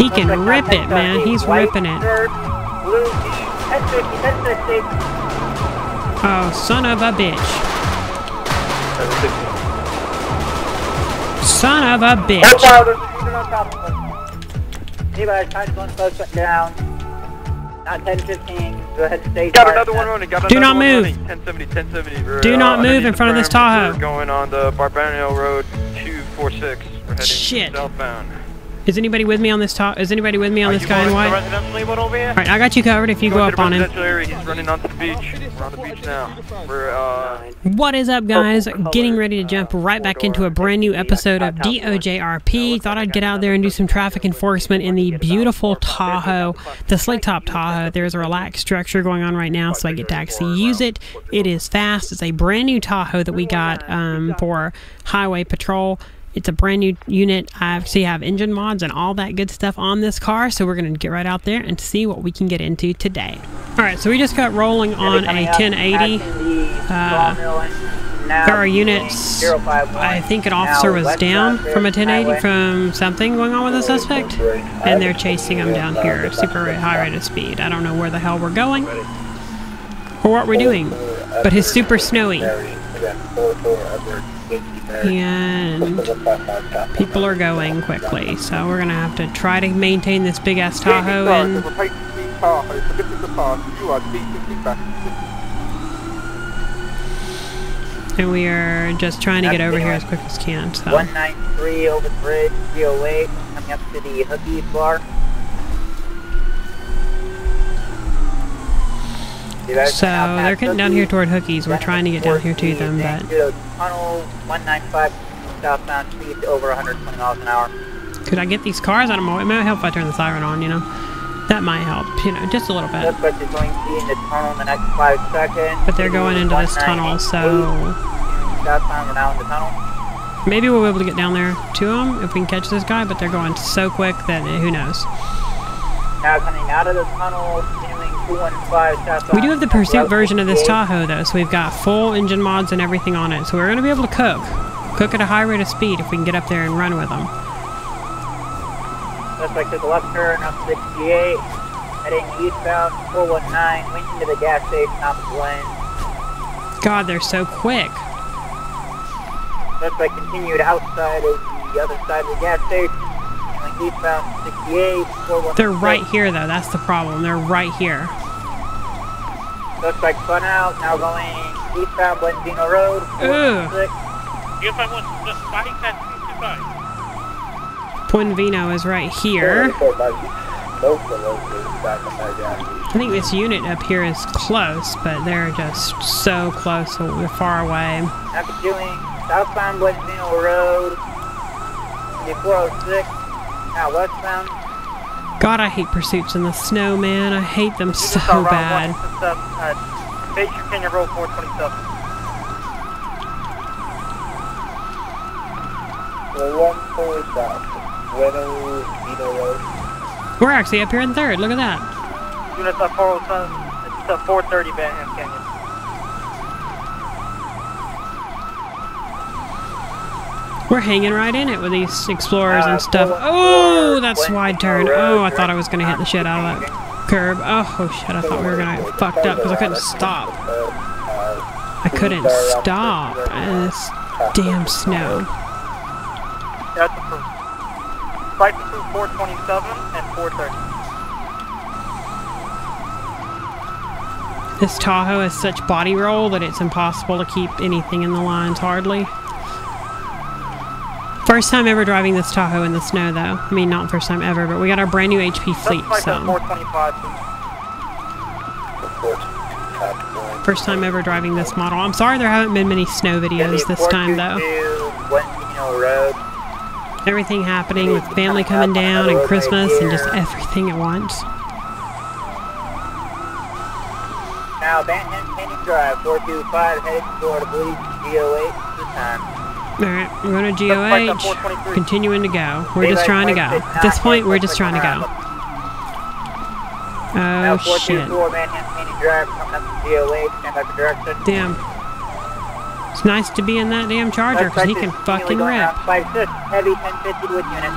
He can rip it, man. He's ripping it. Blue, 1050, 1050. Oh, son of a bitch. Son of a bitch. wow, there's a shooter on top of us. Anybody trying to go close it down? Not 1015. Go ahead stay Got another one running. Got Do not move. 1070, 1070. Do not uh, move in front of this. Tahoe. We're going on the Barbareno Road 246. We're heading Shit. southbound. Is anybody with me on this top? Is anybody with me on Are this guy in going to the white? residential neighborhood over here? Alright, I got you covered if you go up on him. area. He's running onto the beach. We're on the beach now. We're, uh... What is up, guys? Getting ready to jump right back into a brand new episode of DOJRP. Thought I'd get out there and do some traffic enforcement in the beautiful Tahoe, the Slick Top Tahoe. There's a relaxed structure going on right now, so I get to actually use it. It is fast. It's a brand new Tahoe that we got um, for highway patrol. It's a brand new unit. I actually have engine mods and all that good stuff on this car, so we're going to get right out there and see what we can get into today. All right, so we just got rolling on a 1080. Uh, there are units. I think an officer was down from a 1080 from something going on with a suspect, and they're chasing him down here at super high rate of speed. I don't know where the hell we're going or what we're doing, but it's super snowy. And people are going quickly, so we're gonna have to try to maintain this big ass Tahoe and and we are just trying to get over here as quick as we can. So 193 over the bridge, 308, coming up to the Hookies bar. You guys So they're getting down here toward Hookies. We're trying to get down here to them, but Tunnel 195 southbound speed over 120 miles an hour. could I get these cars out of my way? It might help if I turn the siren on. You know, that might help. You know, just a little bit. Suspect is going to be in the tunnel in the next five seconds. But they're going into this tunnel, so Southbound, we're now in the tunnel. maybe we'll be able to get down there to them if we can catch this guy. But they're going so quick that eh, who knows. Now coming out of the tunnel, continuing 215 southbound. We do have the pursuit version of this Tahoe though, so we've got full engine mods and everything on it. So we're gonna be able to cook, cook at a high rate of speed if we can get up there and run with them. Looks like took a left turn up 68, heading eastbound 419, went into the gas station opposite lane. God, they're so quick. Suspect continued outside of the other side of the gas station, going eastbound 68, 416. They're right here though. That's the problem. They're right here. Looks like spun out, now going eastbound Buen Vino Road, Ugh. 416. Buen Vino is right here. I think this unit up here is close, but they're just so close. So we're far away. Now continuing southbound Buen Vino Road, the 406, now westbound. God, I hate pursuits in the snow, man. I hate them so bad. Base uh, your Kenya Road 427. One four south, Bueno Vino Road. We're actually up here in third. Look at that. Units at 407, it's at 430 Banham Canyon. We're hanging right in it with these explorers Uh, and stuff. Oh, that's wide turn. Oh, I thought I was gonna hit the shit out of that curb. Oh, oh shit! I thought we were gonna get fucked up because I couldn't stop. I couldn't stop. And this damn snow. Flight approved 427 and 430. This Tahoe has such body roll that it's impossible to keep anything in the lines hardly. First time ever driving this Tahoe in the snow, though. I mean, not first time ever, but we got our brand new HP fleet, so first time ever driving this model. I'm sorry there haven't been many snow videos this time, though. Everything happening with family coming down and Christmas and just everything at once. Now Banham Canyon Drive 425 heading toward, believe, GO8 this time. Alright, we're going to GOH, continuing to go. We're just trying to go. At this point, we're just trying to go. Oh shit. 424 Banham Canyon Drive coming up to GO8, stand by for direction. Damn. It's nice to be in that damn charger because he can fucking rip. around 56, heavy 1050 with unit.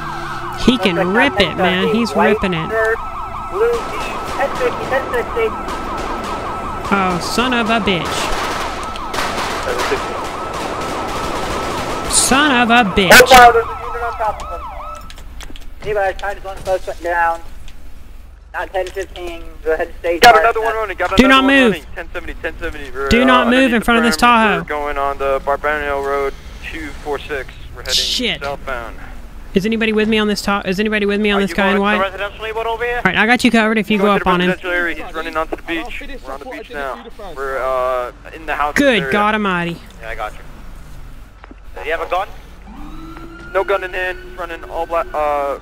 He can rip it, man. He's ripping it. shirt, Blue jeans, 1050, 1060. Oh, son of a bitch. Son of a Hold bitch. fire, there's a unit on top of them. Anybody trying to go on close shut down? Not 1015, go ahead and stay Got sharp. another one running. Got Do another not one move. running. 1070, 1070. We're, Do uh, not move in front of this. Tahoe. We're going on the Barbareno Road 246. We're heading Shit. southbound. Is anybody with me on this top? Is anybody with me on Are this you guy in going white? the residential neighborhood over here? All right, I got you covered. If you go Going up on him. area. He's running onto the beach. We're on the beach now. We're uh in the house. Good area. God Almighty. Yeah, I got you. Does he have a gun? No gun in hand. Running all black. Uh.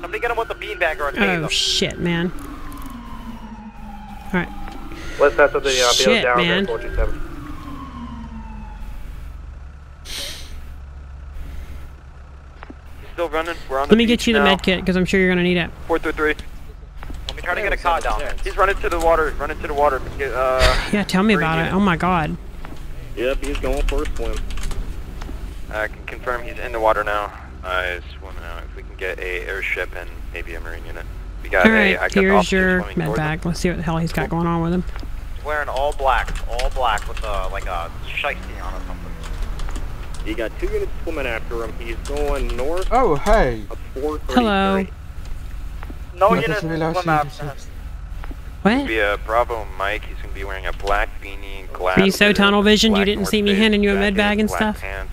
Somebody get him with a beanbag or a Oh shit, man. All right. What's that of the uh, Shit, down man. there, 427? He's still running. We're on the Let me get you the med kit because I'm sure you're gonna need it. Four through three. Let me try to get a car down. He's running to the water. Running to the water. Get, Uh, Yeah, tell me about it. it. Oh my God. Yep, he's going for a swim. I can confirm he's in the water now. Uh, he's swimming out. If we can get a airship and maybe a marine unit. We got All a. right, got here's your med bag. Let's see what the hell he's got going on with him. He's wearing all black, all black with a like a shiesty on or something. You got two units swimming after him. He's going north Oh, hey. Hello. No I units just realized swim you after him. just- What? Be a Bravo Mike. He's gonna be wearing a black beanie, glass. Were you so tunnel visioned you didn't see me handing you a med bag and stuff? Pants,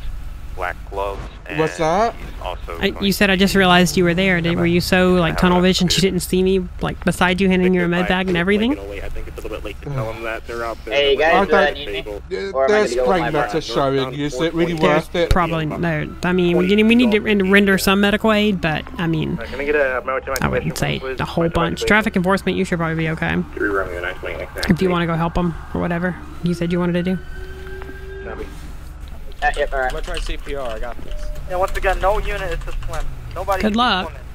black gloves. And What's that? Also I, you said I just realized you were there. Did, were you so like tunnel vision you didn't see me like beside you handing you a med bag and everything? I think it's a little bit late to tell him that they're out there. Hey, you guys, I uh, don't- need me? Or am I There's gonna go with spray my letter brand? showing. Is it really worth it? probably no. I mean, we need, we need to render render some medical aid, but I mean, I get a maritime I wouldn't say a whole bunch. Traffic enforcement, you should probably be okay. Three Romeo 920 If you want to go help them or whatever you said you wanted to do. Uh, yep, alright. I'm gonna try CPR. I got this. And once again, no unit is to swim. Nobody. Good luck. Swimming.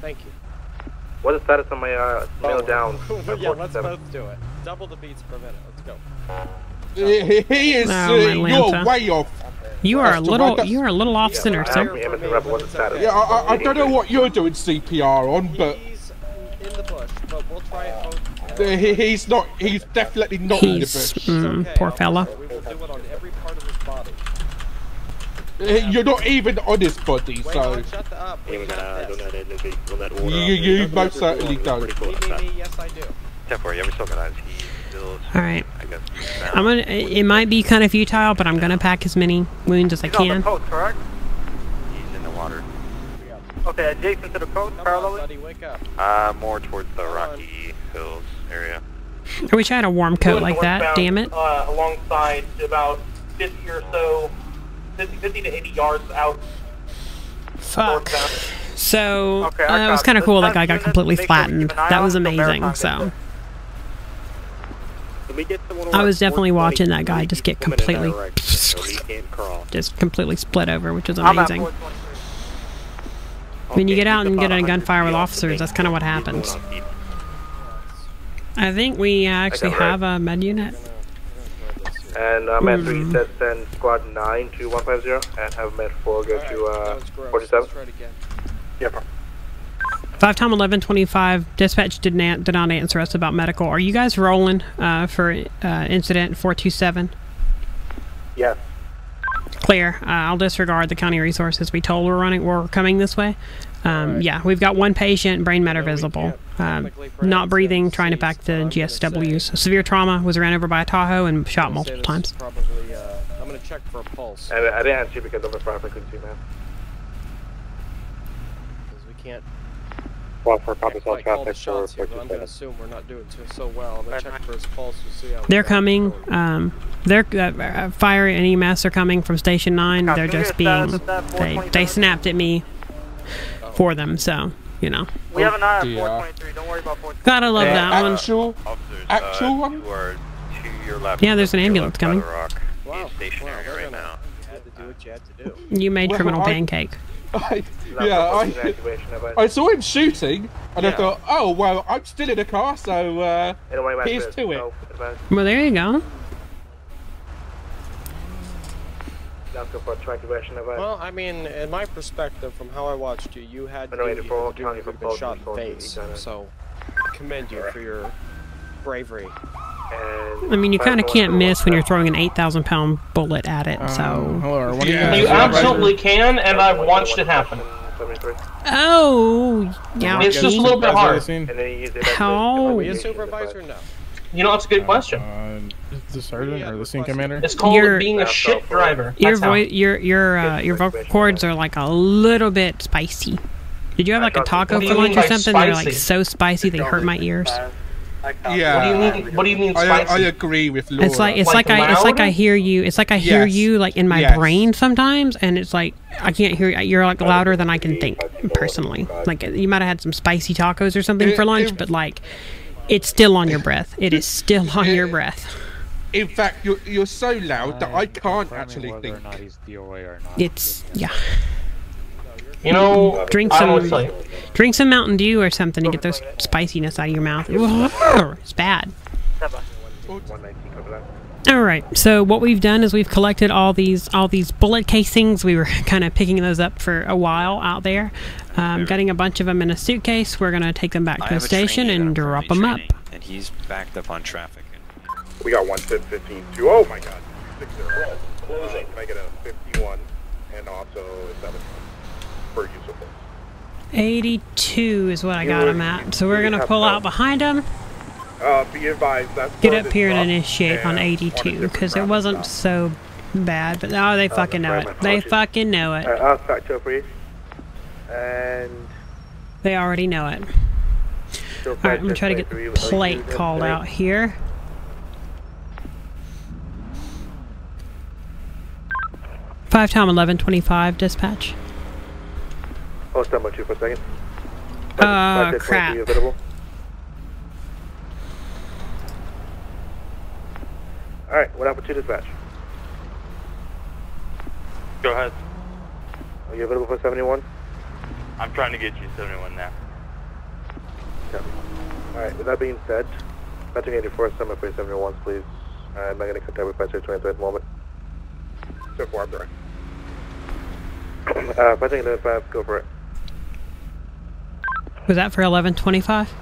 Thank you. What's the status on my uh, mail down? yeah, let's both do it. Double the beats per minute. Let's go. He he is. Oh, uh, you're way off. You are a That's the little, you are a little off center, I sir. am in the rebel. What's the status? Yeah, I, I, I don't know what you're doing CPR on, but He's in the bush, but we'll try it both. he's not. He's definitely not in the He's bush. mm, Okay, poor officer, fella. We will do it on every part of his body. Uh, You're not even on his body, Wait, so on, shut the up. We got this. you, you most certainly don't. Me, me, me, yes I do. Ten four. Yeah, we still got eyes. All right. I guess. I'm gonna. It might be kind of futile, but I'm gonna pack as many wounds as I He's on the can. coast, correct? He's in the water. Okay, adjacent to the coast, Come parallel. on, buddy, wake up. Uh, more towards the Come on. Rocky Hills area. I wish I had a warm coat like that. Damn it. Uh, alongside about 50 or so, 50, 50 to 80 yards out Fuck. So Okay, uh, it was kind of cool. That guy got completely flattened. keep an eye That was amazing. So. I was definitely watching that guy just get completely, So he can't crawl. just completely split over, which is amazing. When you get out and get in a 100 gunfire with feet off the officers, that's kind of what happens. going on, keep- I think we actually got it right. have a med unit. And uh, man 3 Mhm. says send squad 9 to 150 and have med 4 go Alright, to that uh, 47. Let's try it again. Yeah, bro. Five time eleven twenty five. Dispatch did not did not answer us about medical. Are you guys rolling uh, for uh, incident four two seven? Yes. Clear. Uh, I'll disregard the county resources. We told we're running. We're coming this way. Um, Alright. Yeah, we've got one patient, brain matter No, visible, can't um, not breathing, trying to deceased, back the GSWs. Severe trauma was ran over by a Tahoe and shot I'm gonna say multiple times. Probably, uh, I'm gonna check for a pulse And I didn't answer you because of the fire frequency, man. because we can't. Well, for can't quite call the shots here, but I'm gonna assume we're not doing too, so well. I'm gonna check for his pulse to see how. They're coming. Um, they're uh, uh, fire and EMS are coming from Station Nine. Copy. They're just being status of that they they snapped at me for them. So you know, We have an eye on 423. Don't worry about 423. gotta love Uh, that one. actual, Officers, Actual uh, one? who are to your left. Yeah, there's an ambulance coming. Rock. Wow. He's stationary wow, right now. You had to do what you had to do. You made Well, criminal I- pancake. I, yeah, I, I saw him shooting, and I thought, oh well, I'm still in a car, so uh, Here's to it. Well, there you go. Now go for track direction of Well, I mean, in my perspective, from how I watched you, you had I know you, 84, you had county been shot in the face, Lieutenant. so commend you for your bravery. And I mean, you kind of can't miss when you're throwing an 8,000 pound bullet at it, Um, so. hello, you Yeah. You absolutely can, and I've watched it happen. Oh, yeah. It's just a little bit Supervisor hard. And you use it as a- How? Are we a supervisor? No. You know, it's a good question. Uh, the sergeant or the scene commander? It's called You're- being a shit driver. Your voice, your your uh, your vocal cords are like a little bit spicy. Did you have like a taco for lunch or something? They're like so spicy they hurt my ears. Yeah. What do you mean? What do you mean I, I spicy? agree with Laura. It's like it's Like like, I it's like? I hear you. It's like I hear Yes. you like in my Yes. brain sometimes, and it's like I can't hear you. You're like louder than I can think personally. Like you might have had some spicy tacos or something It- for lunch, it- but like it's still on your breath. It is still on your breath. In fact, you're, you're so loud that I can't actually think. It's yeah. You know, Drink some always tell drink some Mountain Dew or something to get those spiciness out of your mouth. It's bad. 119, cover that. All right. So what we've done is we've collected all these all these bullet casings. We were kind of picking those up for a while out there, um, getting a bunch of them in a suitcase. We're gonna take them back I to the a station trainee that I'm and drop currently them up. And he's backed up on traffic. We got one ten fifteen two. Oh my god. Six zero. Closing. Can I get a fifty-one and also seven for usable? 82 is what I got him at. So we're gonna pull out behind them, Uh, be advised that's get up here and initiate on 82 because it wasn't stop. so bad. But oh, they fucking know it. They fucking know it. Alright, I'll start you. And They already know it. All right, I'm gonna try to get the plate called out here. Five time eleven twenty five dispatch. Oh, stand by two for a second. Uh, Five ten crap. twenty-three Available. All right, what happened to dispatch? Go ahead. Are you available for 71? I'm trying to get you 71 now. All right, with that being said, Patching 84, summer for 71, please. I'm not going to contact with Patching 23 at the moment. So far, I'm direct. uh, Patching 85, go for it. Was that for eleven twenty five?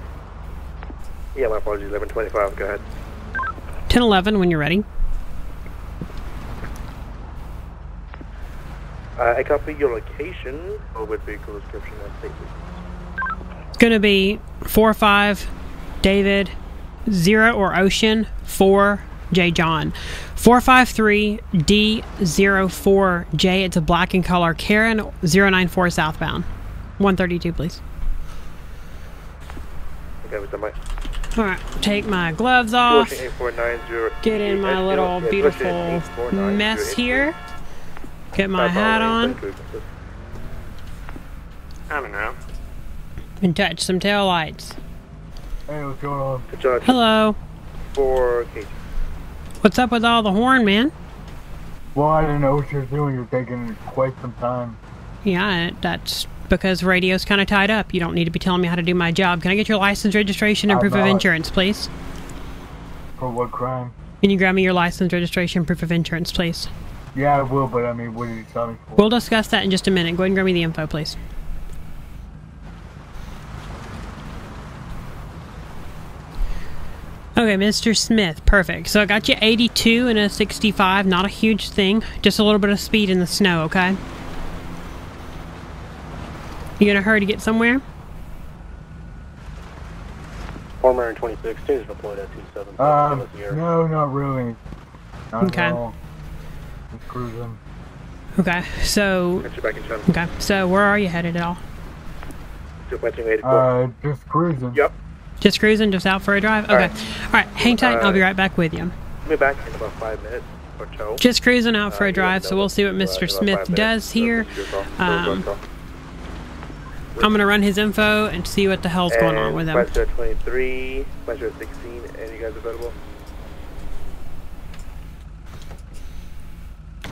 Yeah, my apologies, 1125, go ahead. Ten eleven when you're ready. Uh, I copy your location or with vehicle description and safety. It's gonna be four five David zero or Ocean four J John. Four five three D zero four J. It's a black in color. Karen zero nine four southbound. One thirty two, please. Okay, with the mic. All right, take my gloves off. Get in my little beautiful mess here. Get my hat on. I don't know. now. and touch some tail lights. Hey, what's going on? Hello. For What's up with all the horn, man? Well, I don't know what you're doing. You're taking quite some time. Yeah, that's because radio's kind of tied up. You don't need to be telling me how to do my job. Can I get your license, registration, and I'm proof of insurance, please? For what crime? Can you grab me your license, registration, proof of insurance, please? Yeah, I will, but I mean, what did you tell me for? We'll discuss that in just a minute. Go ahead and grab me the info, please. Okay, Mr. Smith, perfect. So I got you 82 and a 65, not a huge thing, just a little bit of speed in the snow, okay? You in a hurry to get somewhere? Former 26, change deployed at 27. Um, no, not really. Not Okay. at all. Just cruising. Okay, so back in okay, so where are you headed at all? Still patching 84. Uh, just cruising. Yep. Just cruising, just out for a drive. Okay, all right, hang tight. I'll be right back with you. Be back in about five minutes or so. Just cruising out for Uh, a drive, so we'll see what Mr. Smith does here. Um, Your call. I'm gonna run his info and see what the hell's going on with him. Patcher 23, Patcher 16, and you guys available?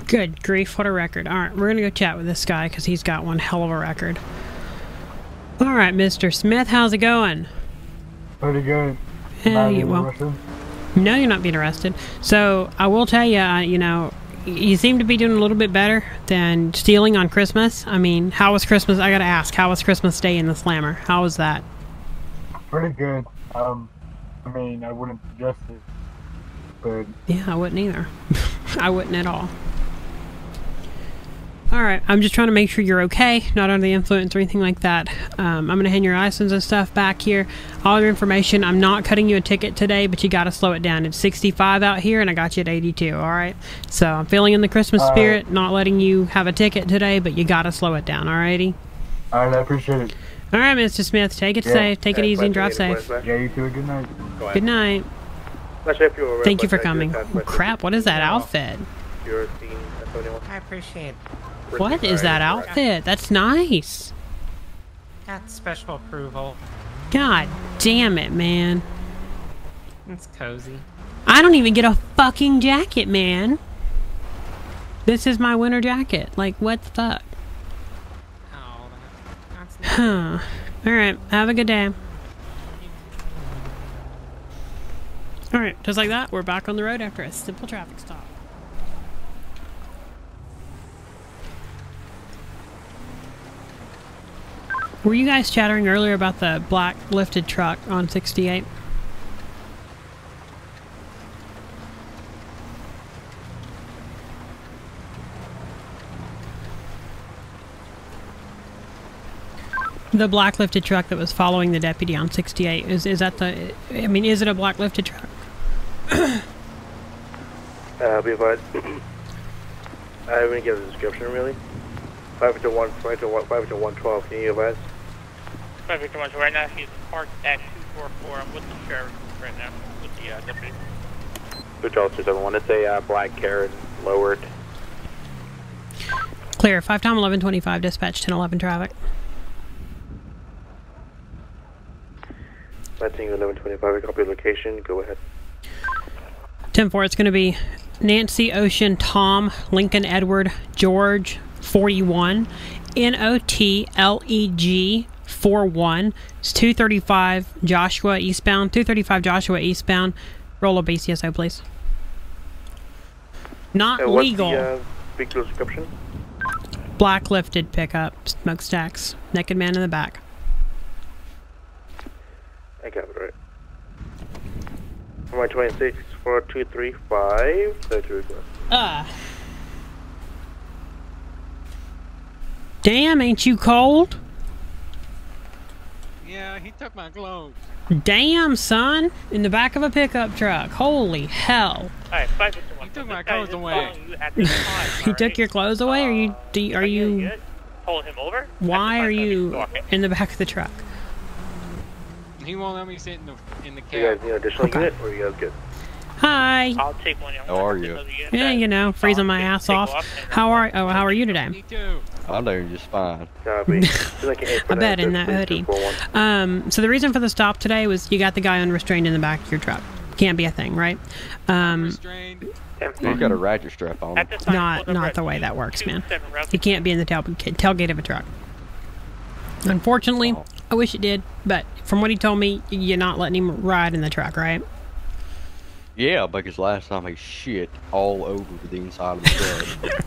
Good grief, what a record. All right, we're gonna go chat with this guy because he's got one hell of a record. All right, Mr. Smith, how's it going? Pretty good. Yeah, you even well. rushing. No, you're not being arrested. So I will tell you, uh, you know, you seem to be doing a little bit better than stealing on Christmas. I mean, how was Christmas? I gotta ask, how was Christmas Day in the Slammer? How was that? Pretty good. Um, I mean, I wouldn't suggest it, but Yeah, I wouldn't either. I wouldn't at all. All right, I'm just trying to make sure you're okay, not under the influence or anything like that. Um, I'm going to hand your license and stuff back here. All your information. I'm not cutting you a ticket today, but you got to slow it down. It's 65 out here, and I got you at 82. All right. So I'm feeling in the Christmas All right. spirit, not letting you have a ticket today, but you got to slow it down. All righty. all right, I appreciate it. All right, Mr. Smith. Take it Yeah. safe. Take it easy and drive safe. Yeah, you too. Good night. Good night. Thank you for coming. Oh, crap! What is that outfit? I appreciate it. What is that outfit? That's nice. That's special approval. God damn it, man. It's cozy. I don't even get a fucking jacket, man. This is my winter jacket. Like, what the fuck? Oh, that's Huh. Alright, have a good day. Alright, just like that, we're back on the road after a simple traffic stop. Were you guys chattering earlier about the black lifted truck on 68? The black lifted truck that was following the deputy on 68 is is that the I mean is it a black lifted truck? Uh, be advised. I haven't given a description really. Five to one, five to one, five to one twelve. Can you advise? my right now. He's parked at 244. I'm with the sheriff right now, with the uh, deputy. Good Charles 271. It's a uh, black carrot lowered. Clear. 5 time 1125, dispatch 1011 traffic. 5 team 1125, copy location. Go ahead. Ten four. it's going to be Nancy, Ocean, Tom, Lincoln, Edward, George, 41, N-O-T-L-E-G, 4 1. It's 235 Joshua eastbound. 235 Joshua eastbound. Roll a BCSO, please. Not uh, legal. The, uh, description? Black lifted pickup, smokestacks, naked man in the back. I got it right. My 26, Ah. Uh. Damn, ain't you cold? Yeah, he took my clothes. Damn, son. In the back of a pickup truck. Holy hell. Alright, five He took my clothes away. you time, he took your clothes away? Are you. Do you are you. Pull him over. Why are you in the back of the truck? He won't let me sit in the in the You guys need additional unit, or you guys good? Hi. I'll take one. How are you? Yeah, you know, freezing my ass off. How are oh how are you today? Me too. I'm doing just fine. I bet in that hoodie. Um, so the reason for the stop today was you got the guy unrestrained in the back of your truck. Can't be a thing, right? Um, He's got a ratchet strap on him. not not the way that works, man. He can't be in the tail, tailgate of a truck. Unfortunately, I wish it did, but from what he told me, you're not letting him ride in the truck, right? Yeah, because last time he shit all over the inside of the truck.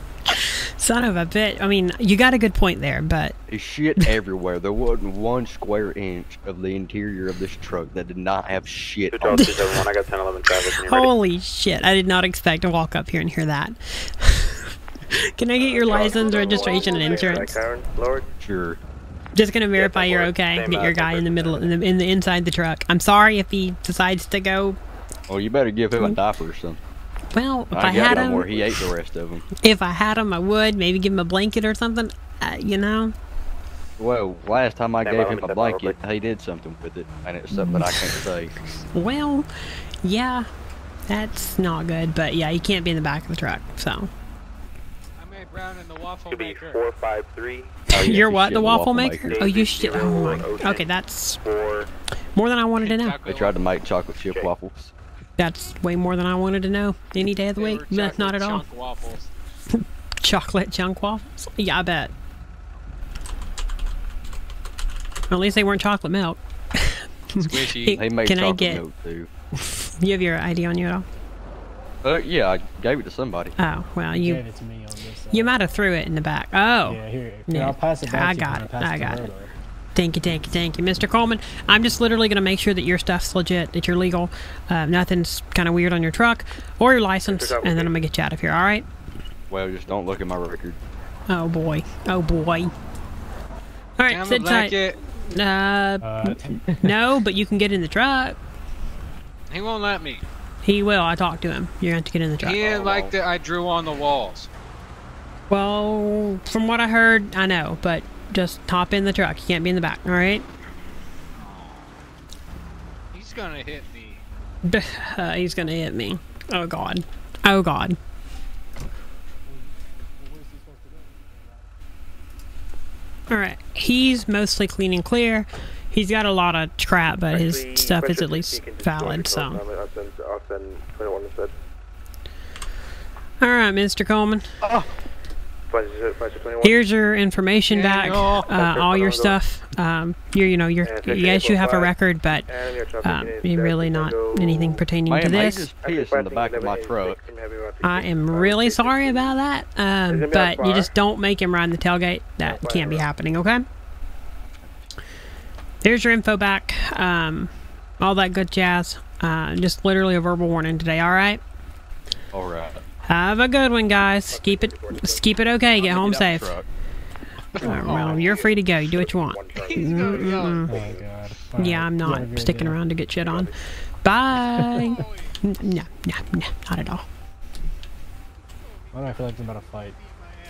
Son of a bit. I mean, you got a good point there, but he shit everywhere. There wasn't one square inch of the interior of this truck that did not have shit on it. two seven one. I got ten eleven traffic. when you're ready. holy shit! I did not expect to walk up here and hear that. Can I get your license, registration, and insurance? Karen lowered. Sure. Just gonna verify you're okay. Get your guy in the middle, in the, in the inside the truck. I'm sorry if he decides to go. Well, you better give him a diaper or something. Well, if I, I, got had him, more. He ate the rest of them. if I had him, I would maybe give him a blanket or something. Uh, you know. Well, last time I Stand gave him a me step out real blanket, he did something with it, and it's something that I can't say. Well, yeah, that's not good. But yeah, you can't be in the back of the truck. So I made brown in the waffle Could be maker. four five three. you're what? The waffle waffle maker? maker. Oh, you shit. Oh my. Okay, that's Four. more than I wanted to know. They tried to make chocolate chip waffles. That's way more than I wanted to know. Any day of the They week. were not at all. chunk Waffles. Chocolate chunk waffles. Yeah, I bet. Well, at least they weren't chocolate milk. Squishy. They made Can I chocolate get? milk too. You have your ID on you at all? Uh, yeah, I gave it to somebody. Oh well, you Gave it to me on this. you might have threw it in the back. Oh, Yeah, here. here, I'll pass it back I to you got when it. I got it. over. Thank you, thank you, thank you, Mr. Coleman. I'm just literally going to make sure that your stuff's legit, that you're legal, uh, nothing's kind of weird on your truck or your license, and then I'm gonna get you out of here. All right? Well, just don't look at my record. Oh boy. Oh boy. All right, Down the sit tight. blanket. Uh, no, but you can get in the truck. He won't let me. He will. I talked to him. You're going to have to get in the truck. He didn't like that I drew on the walls. Well, from what I heard, I know, but just hop in the truck. You can't be in the back, all right? He's gonna hit me. Uh, he's going to hit me. Oh, God. Oh, God. All right. He's mostly clean and clear. He's got a lot of crap, but his stuff is at least valid, so. I'll send, I'll send 21 instead. All right, Mr. Coleman. Five, six, five, six, 21. Here's your information back, uh, all your stuff. Um, you're, you know, you're, And yes, you have a record, but And your truck um, you're really not anything pertaining to Man, they this. just pissed in the back of my truck. I am really sorry about that, um, but you just don't make him ride the tailgate. That can't be happening, okay? There's your info back. Um, all that good jazz. Uh, just literally a verbal warning today, all right? All right. Have a good one, guys. Keep it, keep it okay. Get home safe. Well, you're free to go. You do what you want. Mm-mm. Oh Yeah, I'm You have a not great sticking day. around to get shit on. Bye. No, no, no, not at all. Why do I feel like I'm about to fight?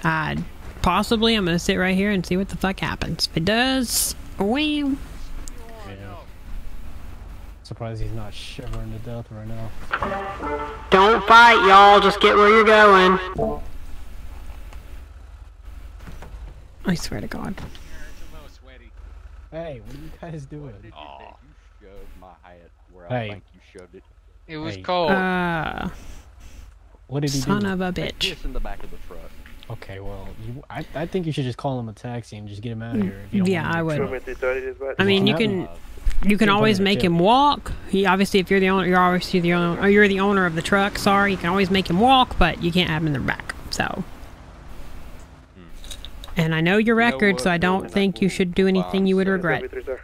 Uh, possibly I'm gonna sit right here and see what the fuck happens. If it does, wham. Yeah. Surprised he's not shivering to death right now. Don't fight, y'all. Just get where you're going. I swear to God. Hey, what are you guys doing? You shoved my hat where Hey. I think you shoved it. It was Hey. cold. Uh, What did he son do? of a bitch. Piss in the back of the truck. Okay, well, you, I, I think you should just call him a taxi and just get him out of here. If you don't Yeah, want I to would. truck. Two minutes, 30 is what? I mean, you can I'm- you can always put him in make him walk. He obviously, if you're the owner, you're obviously the owner. Or you're the owner of the truck. Sorry, you can always make him walk, but you can't have him in the back. So. Hmm. And I know your know record, so I don't Bill? think you should do anything you would regret. We will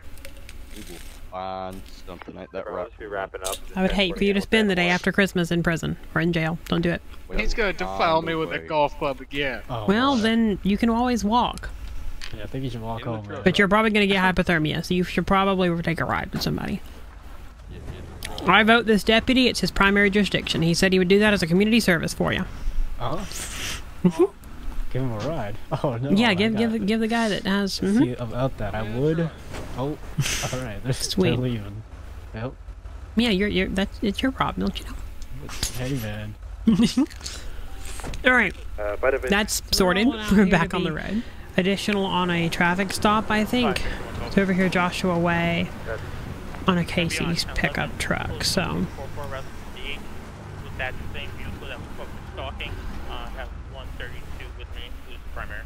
find something like that right. be wrapping up. I would hate for you to spend the day after Christmas in prison or in jail. Don't do it. He's gonna defile me with a golf club again. Oh, Well, then you can always walk. Yeah, I think you should walk home. man. But you're probably going to get hypothermia, so you should probably take a ride with somebody. I vote this deputy. It's his primary jurisdiction. He said he would do that as a community service for you. Oh. Give him a ride. Oh no. yeah, give give it. give the guy that has. mhm. See about that, I would. Oh, all right. They're Sweet. still leaving. Yep. Yeah, you're you're that's it's your problem, don't you know? Hey man. All right, Uh, by the way, that's sorted. We're back on the road. Additional on a traffic stop, I think. It's over here, Joshua Way, on a Casey's pickup truck. So. 44 West 58 with that same vehicle that was booked for stalking. Have 132 with me, who's the primary.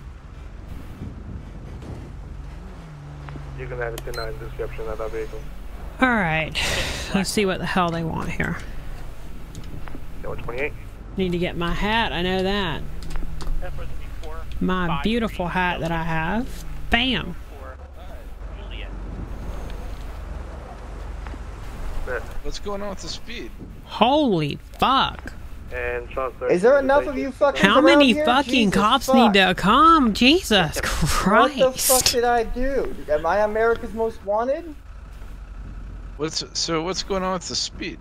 you can add it to nine description of that vehicle. All right, let's see what the hell they want here. 128. Need to get my hat. I know that. My beautiful hat that I have. Bam. What's going on with the speed? Holy fuck. And Is there enough of you fucking How many here? fucking Jesus cops fuck. need to come? Jesus Christ! What the fuck did I do? Am I America's Most Wanted? What's so? What's going on with the speed?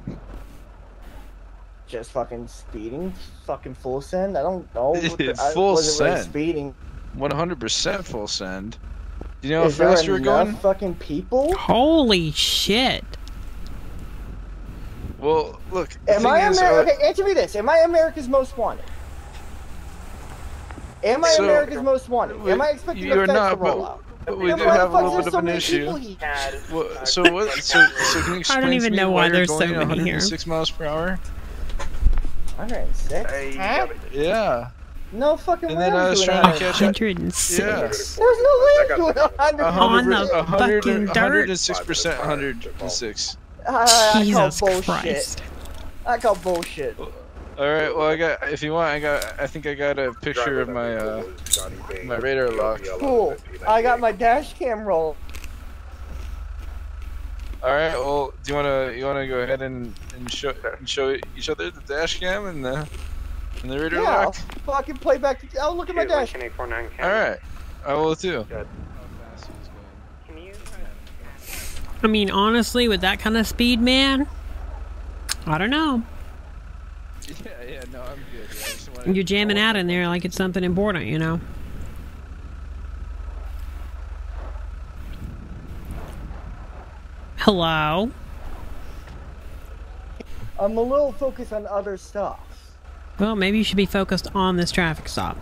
Just fucking speeding, fucking full send. I don't know. what the- I Full wasn't really send. speeding. 100% full send. Do you know how Is there fast you were going? fucking people? Holy shit. Well, look. Am I is, America? uh, Okay, answer me this: Am I America's Most Wanted? Am I So- America's Most Wanted? Am I expecting You're a not, to roll but, out? but we do have a little bit of an so many issue. Well, so what? So, so can you explain don't even to me know why why you're there's going so at many here. 106 miles per hour? 106? Huh? Yeah. No fucking And way. then I'm was trying to catch 106. Yeah. There's no way I'm doing hundred. On the A hundred- fucking a dirt. 106%, 106. I, I call Jesus bullshit. Christ. I call bullshit. All right. Well, I got. If you want, I got. I think I got a picture of my uh my radar lock. Cool. I got my dash cam roll. All right. Well, do you wanna you wanna go ahead and, and show and show each other the dash cam and the and the radar Yeah, I'll fucking play back. To, oh, look at my dash. All right. I will too. I mean, honestly, with that kind of speed, man, I don't know. Yeah, yeah. No, I'm good. Yeah, I just You're jamming out in there like it's something important, you know? Hello? I'm a little focused on other stuff. Well, maybe you should be focused on this traffic stop.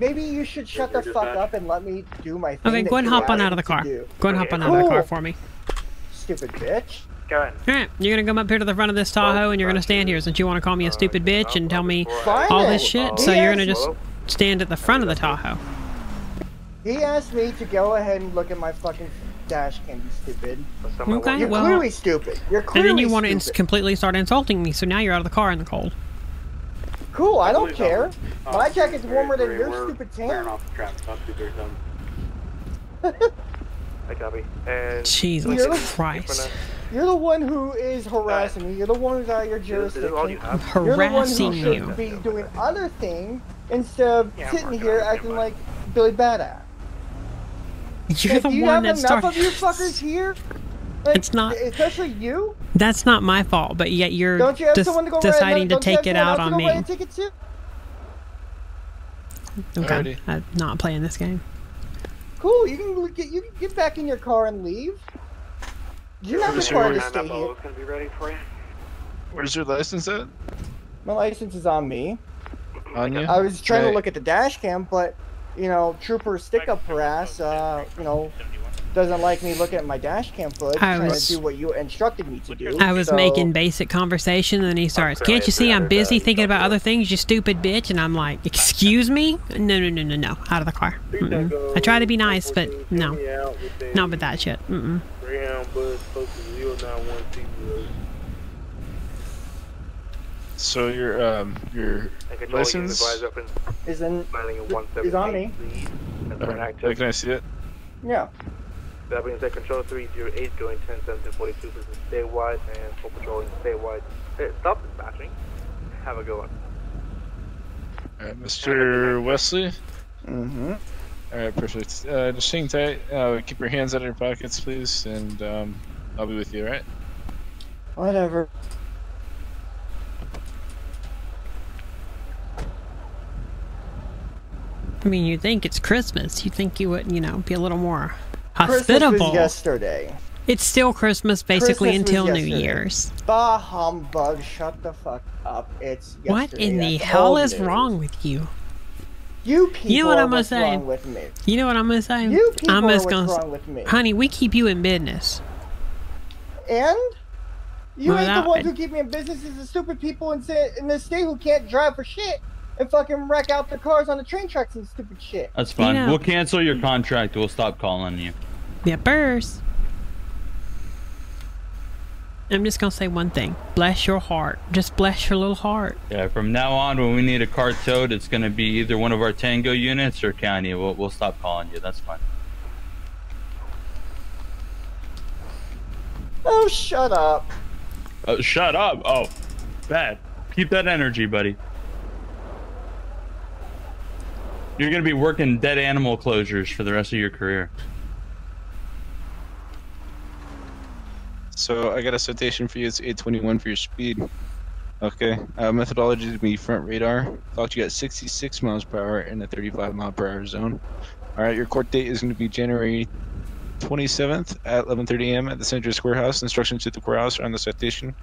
Maybe you should shut the fuck up and let me do my thing. Okay, go ahead and hop on out of the car. do. Go ahead and hop on out of the car for me. Stupid bitch. Go ahead. Alright, you're gonna come up here to the front of this Tahoe and you're gonna stand here since you wanna call me a uh, stupid bitch and tell me Fine all this shit, so you're gonna just stand at the front of the Tahoe. He asked me to go ahead and look at my fucking dash cam, you stupid. Okay, You're well- clearly stupid. You're And clearly then you wanna stupid. ins- completely start insulting me, so now you're out of the car in the cold. Cool, I don't care. Oh, My jacket's warmer than your we're stupid clearing tan. off the traffic stop, two thirty seven. I copy. And Jesus You're- Christ. You're the one who is harassing me. You're the one who's out of your jurisdiction. all you? I'm harassing You're the one who should you. be doing other things instead of Yeah, sitting here acting like Billy Badass. You're Like, the do you one have that enough of you fuckers here? Like, It's not- Especially you. That's not my fault, but yet you're Don't you have des- someone to go deciding to don't you take it out on to go write me. a ticket to? Okay, Alrighty. I'm not playing this game. Cool. You can get you can get back in your car and leave. Do You're not Where's required to stay here. gonna be ready for you. Where's your license at? My license is on me. On you? I was trying to look at the dash cam, but you know, Trooper Stick Up Harass, uh, you know, doesn't like me looking at my dash cam footage, I trying was- to do what you instructed me to do. I was so- making basic conversation, and then he starts, "Can't you see I'm busy thinking about other things, you stupid bitch?" And I'm like, "Excuse me? No, no, no, no, no, out of the car." Mm-mm. I try to be nice, but no, not with that shit. Mm-mm. So your um your license. Is in Smiling at is on me. please. That's Alright, an active. Can I see it? Yeah. That being that Control 308 going 10 42 business statewide and full patrolling statewide. Hey, stop dispatching. Have a good one. All right, Mr. Wesley. Mm-hmm. All right, perfect. Uh, just hang tight. Uh, keep your hands out of your pockets, please, and um, I'll be with you. All right. Whatever. I mean, you think it's Christmas? You think you would, you know, be a little more Christmas hospitable? was yesterday. It's still Christmas, basically Christmas until New. Year's. Bah humbug! Shut the fuck up! It's What in the that's hell is it wrong with you? You people You know what are I'm gonna say? wrong with me. You know what I'm gonna say? You people I'm just gonna, wrong with me. honey. We keep you in business. And you Well, ain't the ones who keep me in business. It's the stupid people in, in this state who can't drive for shit and fucking wreck out the cars on the train tracks and stupid shit. That's fine. know- We'll cancel your contract. We'll stop calling you. Yippers. I'm just gonna say one thing. Bless your heart. Just bless your little heart. Yeah, from now on, when we need a car towed, it's going to be either one of our Tango units or county. We'll, we'll stop calling you. That's fine. Oh, shut up. Oh, shut up. Oh, bad. Keep that energy, buddy. You're going to be working dead animal closures for the rest of your career. So I got a citation for you. It's 821 for your speed. Okay. Uh, methodology to be front radar. Thought you got 66 miles per hour in a 35 mile per hour zone. All right. Your court date is going to be January 27th at 11:30 a.m. at the Central Square House. Instructions to the courthouse are on the citation.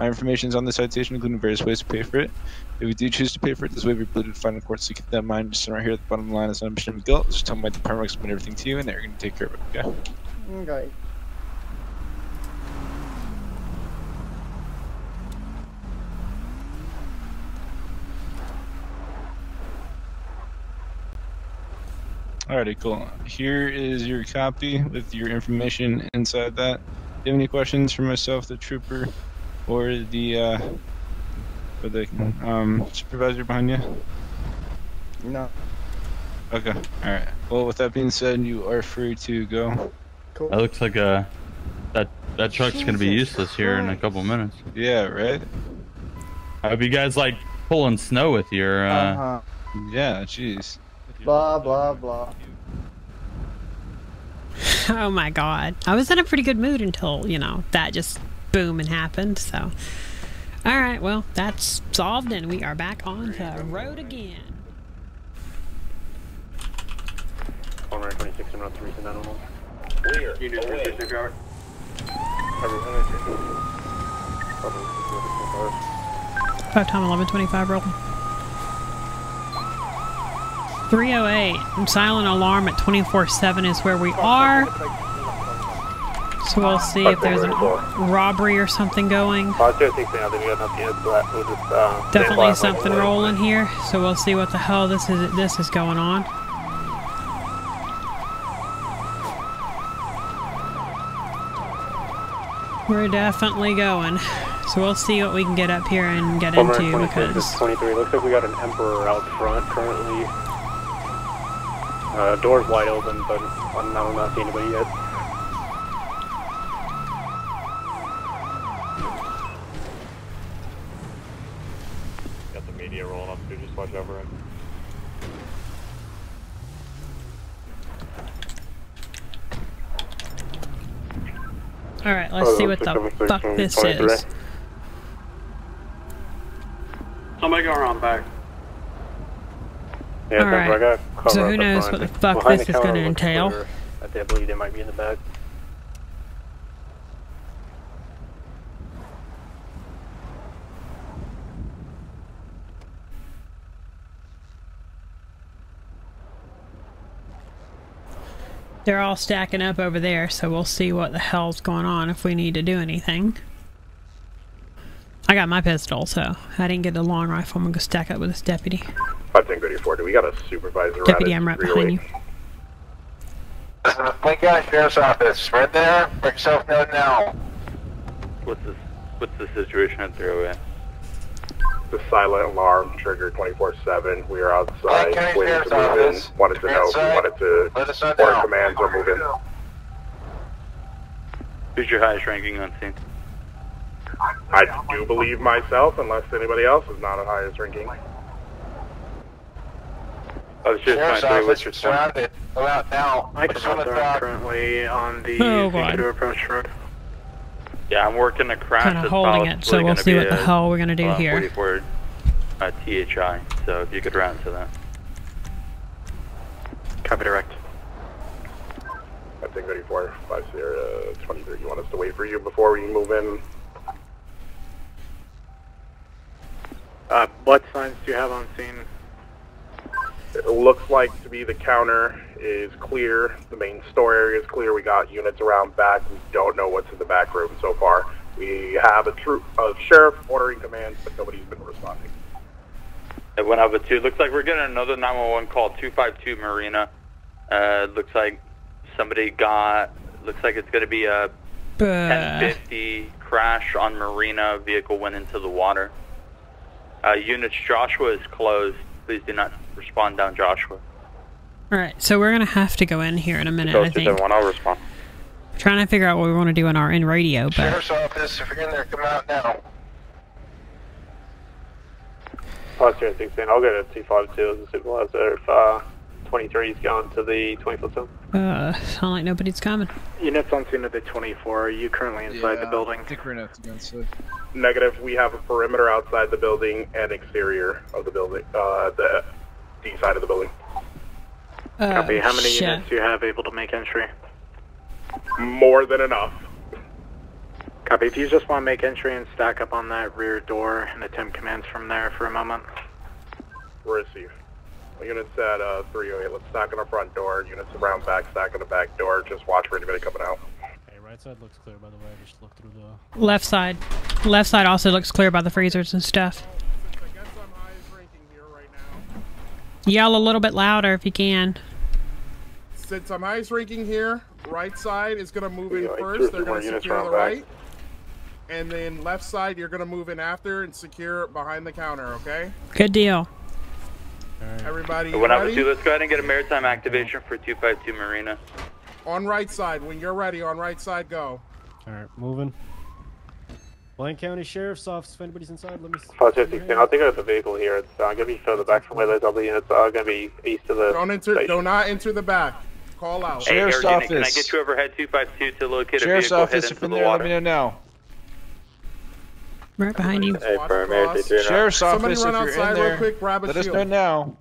My information is on the citation, including various ways to pay for it. If you do choose to pay for it, this waiver will be to final court. So keep that in mind. Just right here at the bottom of the line is admission of guilt. Just tell my department explain everything to you, and they're going to take care of it. Okay. Okay. Alrighty, cool. Here is your copy with your information inside that. Do you have any questions for myself, the trooper, or the uh, But they can. Um, supervisor behind you. No. Okay. All right. Well, with that being said, you are free to go. Cool. That looks like uh that that truck's gonna be useless here in a couple minutes. Yeah. Right. I hope you guys like pulling snow with your. Uh, Uh-huh. Yeah. Jeez. Blah blah blah. Oh my god. I was in a pretty good mood until, you know, that just boom and happened, so. Alright, well, that's solved and we are back on the road again. Owner 26 and 3 to 911. Clear. Unit Away. 36 hour. Five time 1125 rolling. 308. Silent alarm at 24 7 is where we are. So we'll see if there's a robbery or something going. Uh, 06 now, then you got nothing yet, but we'll just, stand Definitely something rolling here. So we'll see what the hell this is this is going on. We're definitely going. So we'll see what we can get up here and get into 26 is because 23. Looks like we got an Emperor out front currently. Uh, door's wide open, but I'm not, I'm not seeing anybody yet. Got the media rolling up too, just watch over it. Alright, let's oh, see what the fuck this is. Somebody go around back. Yeah, Alright. I got So who knows what the fuck Behind this the is gonna entail. I I believe they might be in the back. They're all stacking up over there, so we'll see what the hell's going on if we need to do anything. I got my pistol, so I didn't get the long rifle. I'm gonna go stack up with this deputy. 510 do we got a supervisor Deputy, I'm right oh behind you. 308? Lake County Sheriff's Office, right there. Make yourself known now. What's this? What's the situation at 308? The silent alarm triggered 24/7. We are outside, County waiting to move in. Wanted to know if we wanted to Let us know order commands or move in. Who's your highest ranking on scene? I do believe myself, unless anybody else is not at highest ranking. Oh, I was just Sheriff's trying to say what's Office your is surrounded. Go out now. I Just can wanna out drop- currently on the Oh, Cedar approach road. Yeah, I'm working a crash. Kinda holding it, so we'll see what the a, hell we're gonna do uh, here. 44 uh, THI. So if you could round to that. Copy direct. I think 34, 5 Sierra 23. You want us to wait for you before we move in? Uh, what signs do you have on scene? It looks like to be the counter is clear. The main store area is clear. We got units around back. We don't know what's in the back room so far. We have a troop of sheriff ordering commands, but nobody's been responding. It went up a two. Looks like we're getting another 911 call, 252 Marina. Uh, looks like somebody got. Looks like it's going to be a Buh. 1050 crash on Marina. Vehicle went into the water. Uh, units Joshua is closed. Please do not respond down Joshua. Alright, so we're gonna have to go in here in a minute, I think. I'll respond. Trying to figure out what we want to do in our in radio, but Sheriff's Office, if you're in there, come out now. Posture 16, I'll go to 252 as a supervisor if uh, 23 is going to the 20 foot zone. uh, sound like nobody's coming. Units on scene at the 24, are you currently inside the building? I think we're gonna have to go inside. Negative. We have a perimeter outside the building and exterior of the building. Uh, the D side of the building. Uh, Copy. How many shit. units do you have able to make entry? More than enough. Copy. If you just want to make entry and stack up on that rear door and attempt commands from there for a moment. Receive. Units at uh, 308. Let's stack on the front door. Units around back, stack on the back door. Just watch for anybody coming out. Hey, right side looks clear, by the way. I just looked through the. Left side. Left side also looks clear by the freezers and stuff. Yell a little bit louder if you can. Since I'm highest ranking here, right side is gonna move in Yeah, like two or first. They're gonna secure around the right. and then left side you're gonna move in after and secure behind the counter. Okay. Good deal. Everybody One over ready? two, let's go ahead and get a maritime activation for 252 Marina. On right side. When you're ready, on right side, go. Alright, moving. Blaine County Sheriff's Office, if anybody's inside, let me see. Five two sixteen. I'll take out the vehicle here. It's uh, gonna be further back from where the double units are. Gonna be east of the. Don't enter. station. Do not enter the back. Call out. Hey, Air Sheriff's Unit, can I Office. get you overhead 252 to locate a Sheriff's vehicle office, head if into in the there, let me know now. Right behind you. Hey, primary, three two Sheriff's Somebody office, run if you're outside in real there, quick, grab a let us know now.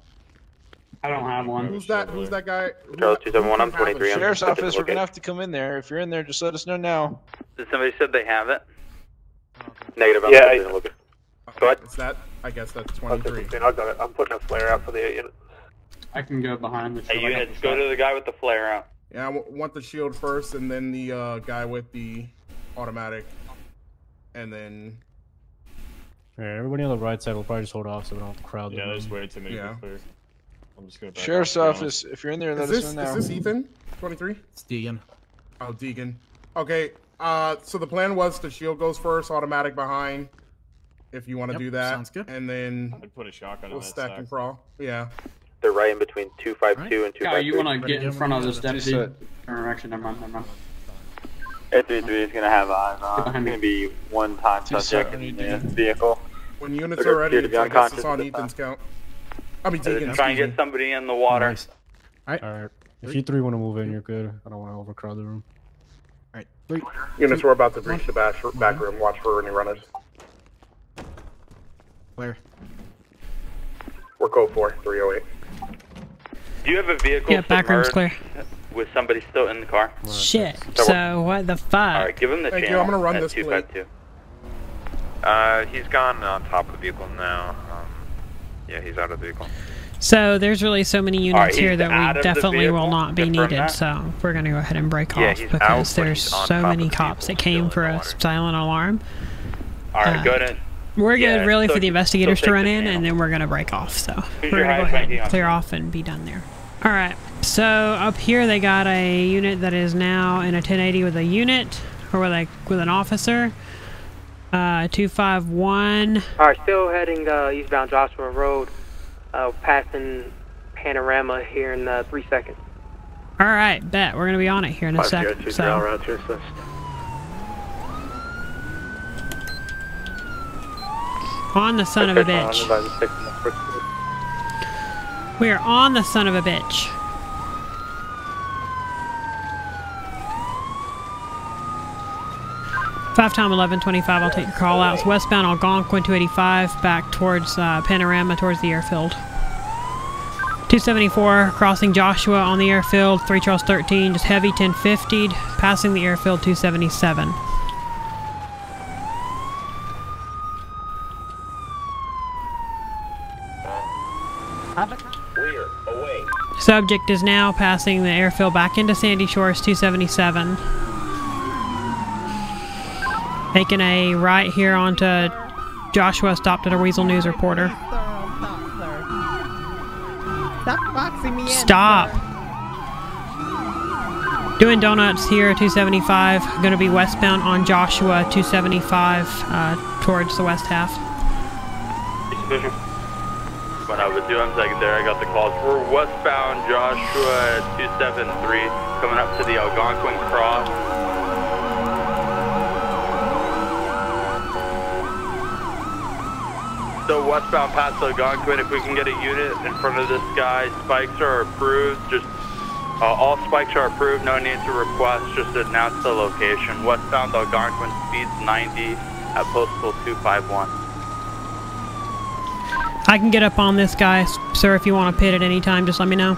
I don't have one. Who's that? Who's that guy? Who- Charles two seven one. I'm who can have a 23. Sheriff's office, we're gonna have to come in there. If you're in there, just let us know now. Did somebody said they have it? Negative. I'm Yeah, looking to locate. Go ahead. Is that? I guess that's 23. sixteen. I got it. I'm putting a flare out for the eight unit. I can go behind the Hey, shield. I units, go to the guy with the flare out. Yeah, I w- want the shield first, and then the uh, guy with the automatic, and then Alright, everybody on the right side will probably just hold off so we don't crowd the Yeah, room. there's way too many Yeah. clear. I'm just gonna back Sheriff's off, office, if you're in there, let is us this know now. is this Ethan? 23. It's Deegan. Oh, Deegan. Okay. Uh, so the plan was the shield goes first, automatic behind. If you want to Yep, do that, sounds good. and then I'd put a shotgun we'll on that stack stack. and crawl. Yeah. They're right in between two five two and two Kyle, five you want to get in front of this Just deputy? Or actually, never mind, never mind. 833 is going to have eyes on. It's behind me. going to be one time Two subject seven, in you the do. vehicle. When units They're are ready, appear to be I guess unconscious it's on at this Ethan's count. I mean, Deegan's. Try and get somebody in the water. Nice. Alright. Alright, if you three want to move in, you're good. I don't want to overcrowd the room. Alright. Three. Units, two, we're about to breach the back, back room. Watch for any runners. Where? We're code 4, 308. Do you have a vehicle Yeah, back room's clear. with somebody still in the car? Shit. So So what the fuck? Alright, give him the Thank you. I'm gonna run at this plate. 252. Uh, he's gone on top of the vehicle now. Um, yeah, he's out of the vehicle. So there's really so many units Alright, here that we definitely will not be needed. that? So we're gonna go ahead and break Yeah, off he's out, because there's so many the cops that came for a silent alarm. Alright, Uh, go to. We're Yeah, good, really, so for the still investigators to run in, channel. and then we're gonna break off. So Who's we're gonna go ahead and clear off and be done there. All right. So up here they got a unit that is now in a 1080 with a unit or with a with an officer. Uh, two five one. Alright, still heading uh, eastbound Joshua Road, uh, passing Panorama here in uh, three seconds. All right, bet we're gonna be on it here in a Five zero second. two So. zero round to assist. On the son of a bitch. We are on the son of a bitch. Five time eleven twenty five. I'll take your call outs. Westbound Algonquin two eighty five back towards uh, Panorama towards the airfield. Two seventy four crossing Joshua on the airfield. Three Charles thirteen just heavy ten fifty passing the airfield two seventy seven. Clear. Subject is now passing the airfield back into Sandy Shores 277. Making a right here onto Joshua, stopped at a Weazel News reporter. Stop boxing me in. Stop! Doing donuts here, 275. Gonna be westbound on Joshua, 275, uh, towards the west half. Suspicion. When I was doing second there, I got the calls. We're westbound Joshua 273 coming up to the Algonquin Cross. So westbound past Algonquin, if we can get a unit in front of this guy, spikes are approved. Just uh, all spikes are approved. No need to request. Just announce the location. Westbound Algonquin speeds 90 at postal 251. I can get up on this guy, sir, if you want to pit at any time, just let me know.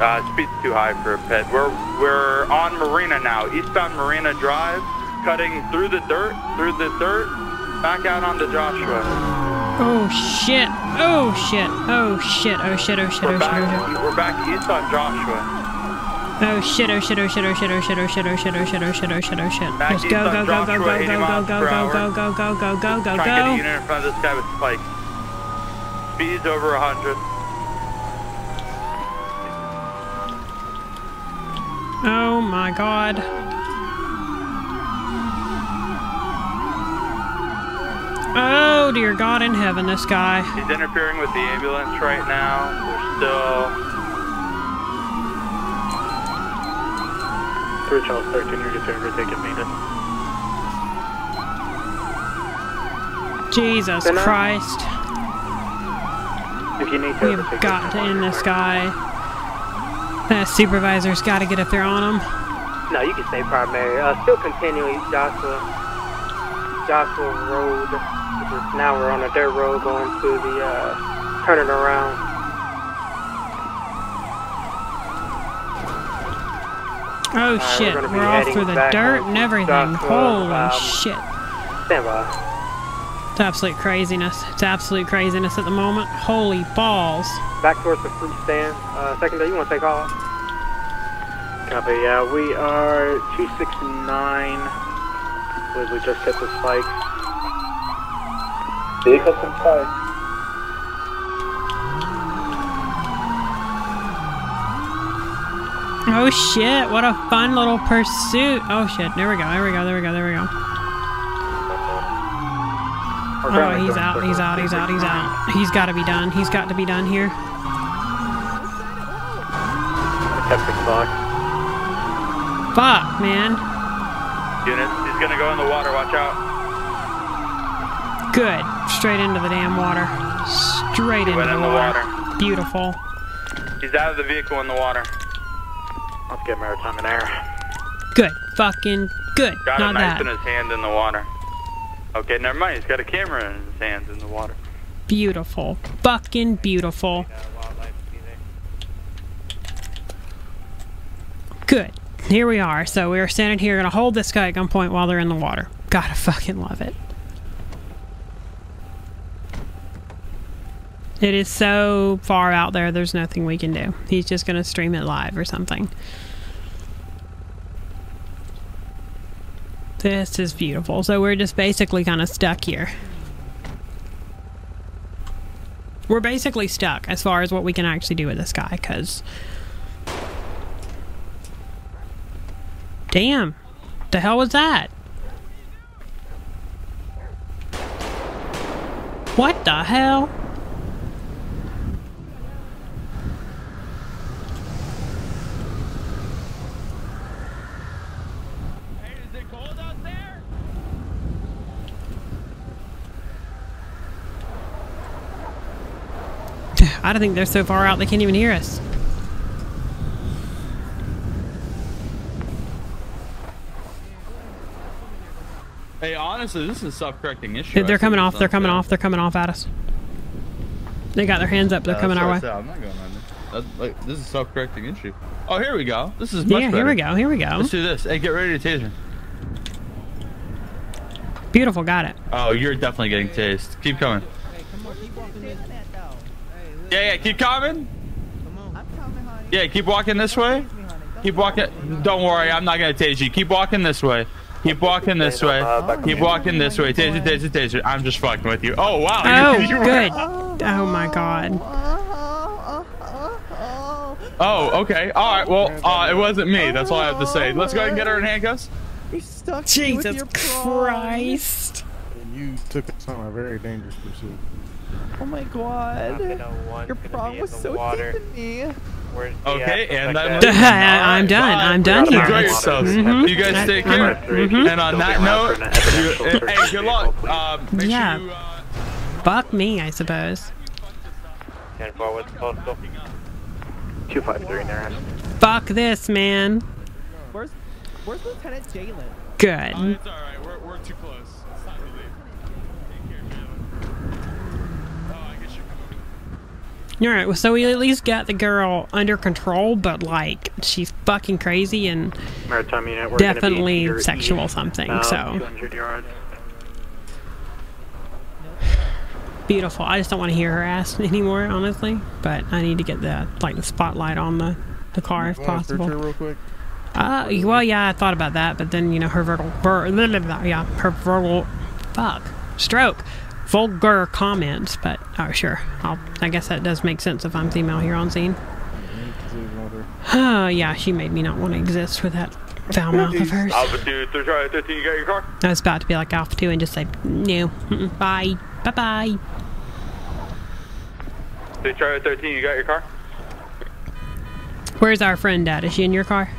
Uh, speed's too high for a pit. We're we're on Marina now, eastbound Marina Drive, cutting through the dirt, through the dirt, back out onto Joshua. Oh shit! Oh shit! Oh shit! Oh shit! Oh shit! Oh We're shit! back, Oh shit! we're back east on Joshua. Oh shit! Oh shit! Oh shit! Oh shit! Oh shit! Oh shit! Oh shit! Oh shit! Oh shit! Oh shit! Oh shit! Let's go! Go! Go! Go! Go! 80 Go! Go! Go! hour. Go! Go! Go! Go! Go! Go! Try and get a Go! unit in front of this guy with spikes. Speed's over 100. Oh my god. Oh dear God in heaven, this guy. He's interfering with the ambulance right now. We're still. Three Charles 13, you're just overtaking maintenance. Jesus Then, Christ. If you need to We've got to end this guy. That supervisor's got to get up there on him. No, you can stay primary. Uh, still continuing Joshua. Joshua Road. Now we're on a dirt road going to the uh, turning around. Oh Alright, shit, we're we're off through the dirt and everything. Holy um, shit. Stand by. It's absolute craziness. It's absolute craziness at the moment. Holy balls. Back towards the fruit stand. Uh, secondary, you want to take off? Copy, yeah, we are 269. believe we just hit the spike. Vehicle some spike. Oh shit, what a fun little pursuit. Oh shit, there we go, there we go, there we go, there we go. Oh, he's out, he's out, he's out, he's out. He's gotta be done. He's got to be done here. Testing clock. Fuck, man. Units, he's gonna go in the water. Watch out. Good. Straight into the damn water. Straight into the in the water. water. Beautiful. He's out of the vehicle in the water. Let's get maritime in air. Good. Fucking good. Got Not a knife that. in his hand in the water. Okay, never mind. He's got a camera in his hands in the water. Beautiful. Fucking beautiful. Good. Here we are. So we are standing here, gonna hold this guy at gunpoint while they're in the water. Gotta fucking love it. It is so far out there, there's nothing we can do. He's just gonna stream it live or something. This is beautiful. So we're just basically kind of stuck here. We're basically stuck as far as what we can actually do with this guy, because... Damn. The hell was that? What the hell? I don't think they're so far out they can't even hear us. Hey, honestly, this is a self-correcting issue. They're, they're coming off. They're coming off. They're coming off at us. They got their hands up. They're Yeah, coming our way. I said, I'm not going under. Like, this is a self-correcting issue. Oh, here we go. This is much Yeah, better. here we go. Here we go. Let's do this. Hey, get ready to tase me. Beautiful. Got it. Oh, you're definitely getting tased. Keep coming. Yeah, yeah, keep coming. Yeah, keep walking this way. Keep walking. Don't worry, I'm not gonna tase you. Keep walking this way. Keep walking this way. Keep walking this way. Taser, taser, taser. I'm just fucking with you. Oh wow. Oh, you- you were- good. Oh my god. Oh, okay. All right. Well, uh, it wasn't me. That's all I have to say. Let's go ahead and get her in handcuffs. You're stuck Jesus Christ. And you took us on a very dangerous pursuit. Oh my god. Your prom was so deep in me. Okay, and I'm. I'm done. I'm done here. Enjoy It's- yourselves. mhm. You guys I- take I'm- care. mhm. And on that note, you, hey, good luck. Um, make Yeah. sure you. Uh, Fuck me, I suppose. 10 forward, postal. 253 there. Fuck this, man. Where's Where's Lieutenant Jalen? Good. it's all right. We're, we're too close. It's time to leave. Take care, Jalen. Oh, I guess you're coming. Alright, well, so we at least got the girl under control, but like, she's fucking crazy and Maritime unit, we're gonna be definitely sexual east, something, about so. yards. Beautiful. I just don't want to hear her ass anymore, honestly. But I need to get the like the spotlight on the the car if Wanna search her possible. real quick? Uh, well, yeah, I thought about that, but then you know her verbal, ver, yeah, her verbal, fuck, stroke, vulgar comments. But oh, sure, I'll. I guess that does make sense if I'm female here on scene. Oh, yeah, she made me not want to exist with that foul mouth of hers. Alpha 2, 13, you got your car? I was about to be like Alpha 2 and just say, no, mm-mm, bye, bye-bye. 3 Charlie 13, you got your car? Where's our friend at? Is she in your car?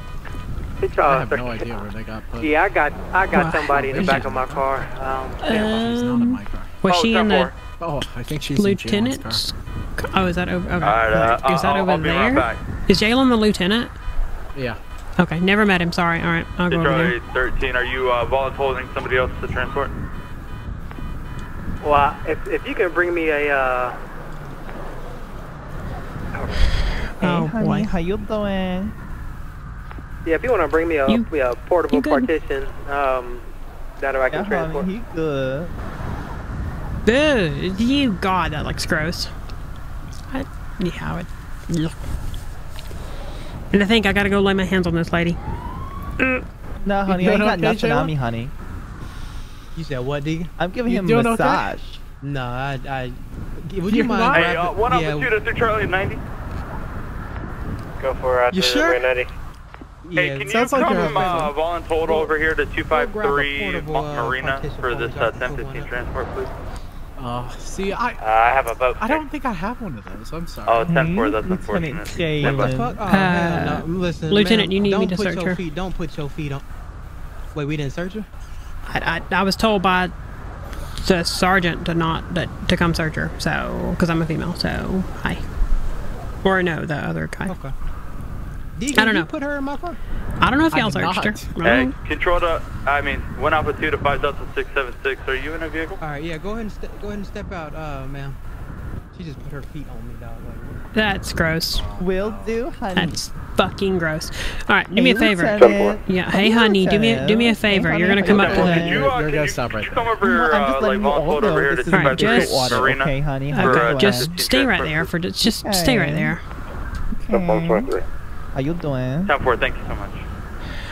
I have no idea where they got put. Yeah, I got I got Wow. somebody in the back of my car. Um, Um, was she in the Oh, I think she's in lieutenant's? Oh, is that over? Okay. Alright, uh, is that I'll- over I'll be right. Is Jalen the lieutenant? Yeah. Okay, never met him. Sorry. All right, I'll go over Charlie there. 13, are you uh, volunteering somebody else to transport? well, if if you can bring me a uh, Hey, Oh, honey, boy. how you doing? yeah, if you want to bring me a, You- a portable partition, um, that I can Yeah, transport. honey, he good. Boo! You God, that looks gross. I, yeah, it. Ugh. And I think I gotta go lay my hands on this lady. No, honey, I doing ain't got okay, nothing on me, honey. You said what, D? I'm giving You him a doing okay? massage. No, I, I. Would you You're mind? not? Hey, grabbing- uh, one yeah, Alpha 2 to 3 Charlie 90. Go for uh, You sure? Renetti. Hey, yeah, can you sounds like you're come uh, having- voluntold over here to 253 portable, Ma- uh, Marina for for this me, uh, so I can pull 1015 transport, please? Uh, see, I. Uh, I have a boat. I don't think I have one of those. I'm sorry. Oh, 10 4, that's Lieutenant unfortunate. Jalen. What the fuck? Oh, Uh, hell no. Listen, Lieutenant, ma'am, you need me don't to put search your her. Feet, don't put your feet on. Wait, we didn't search her? I, I, I was told by the sergeant to not that to come search her. So, because I'm a female. So, hi. Or no, the other guy. Okay. D, I can don't know. put her in my car? I don't know if I y'all did searched her. not. I Hey, know. control to, I mean, 1 Alpha 2 to 5 Delta 676. Are you in a vehicle? All right, yeah, go ahead and ste- go ahead and step out, uh, ma'am. She just put her feet on me, dog. Like, That's gross. Will do, honey. That's fucking gross. All right, do me a favor. Lieutenant. Yeah, hey honey, do me a, do me a favor. Hey, You're gonna come how up you to doing? the. You, uh, you're gonna stop right there. come over here, I'm uh, just like, letting you all over know here to this is Alright, 253 just- order, Marina? okay, honey? How for, you doing? Just stay right there for just stay right there. Okay. How you doing? 10 4, thank you so much.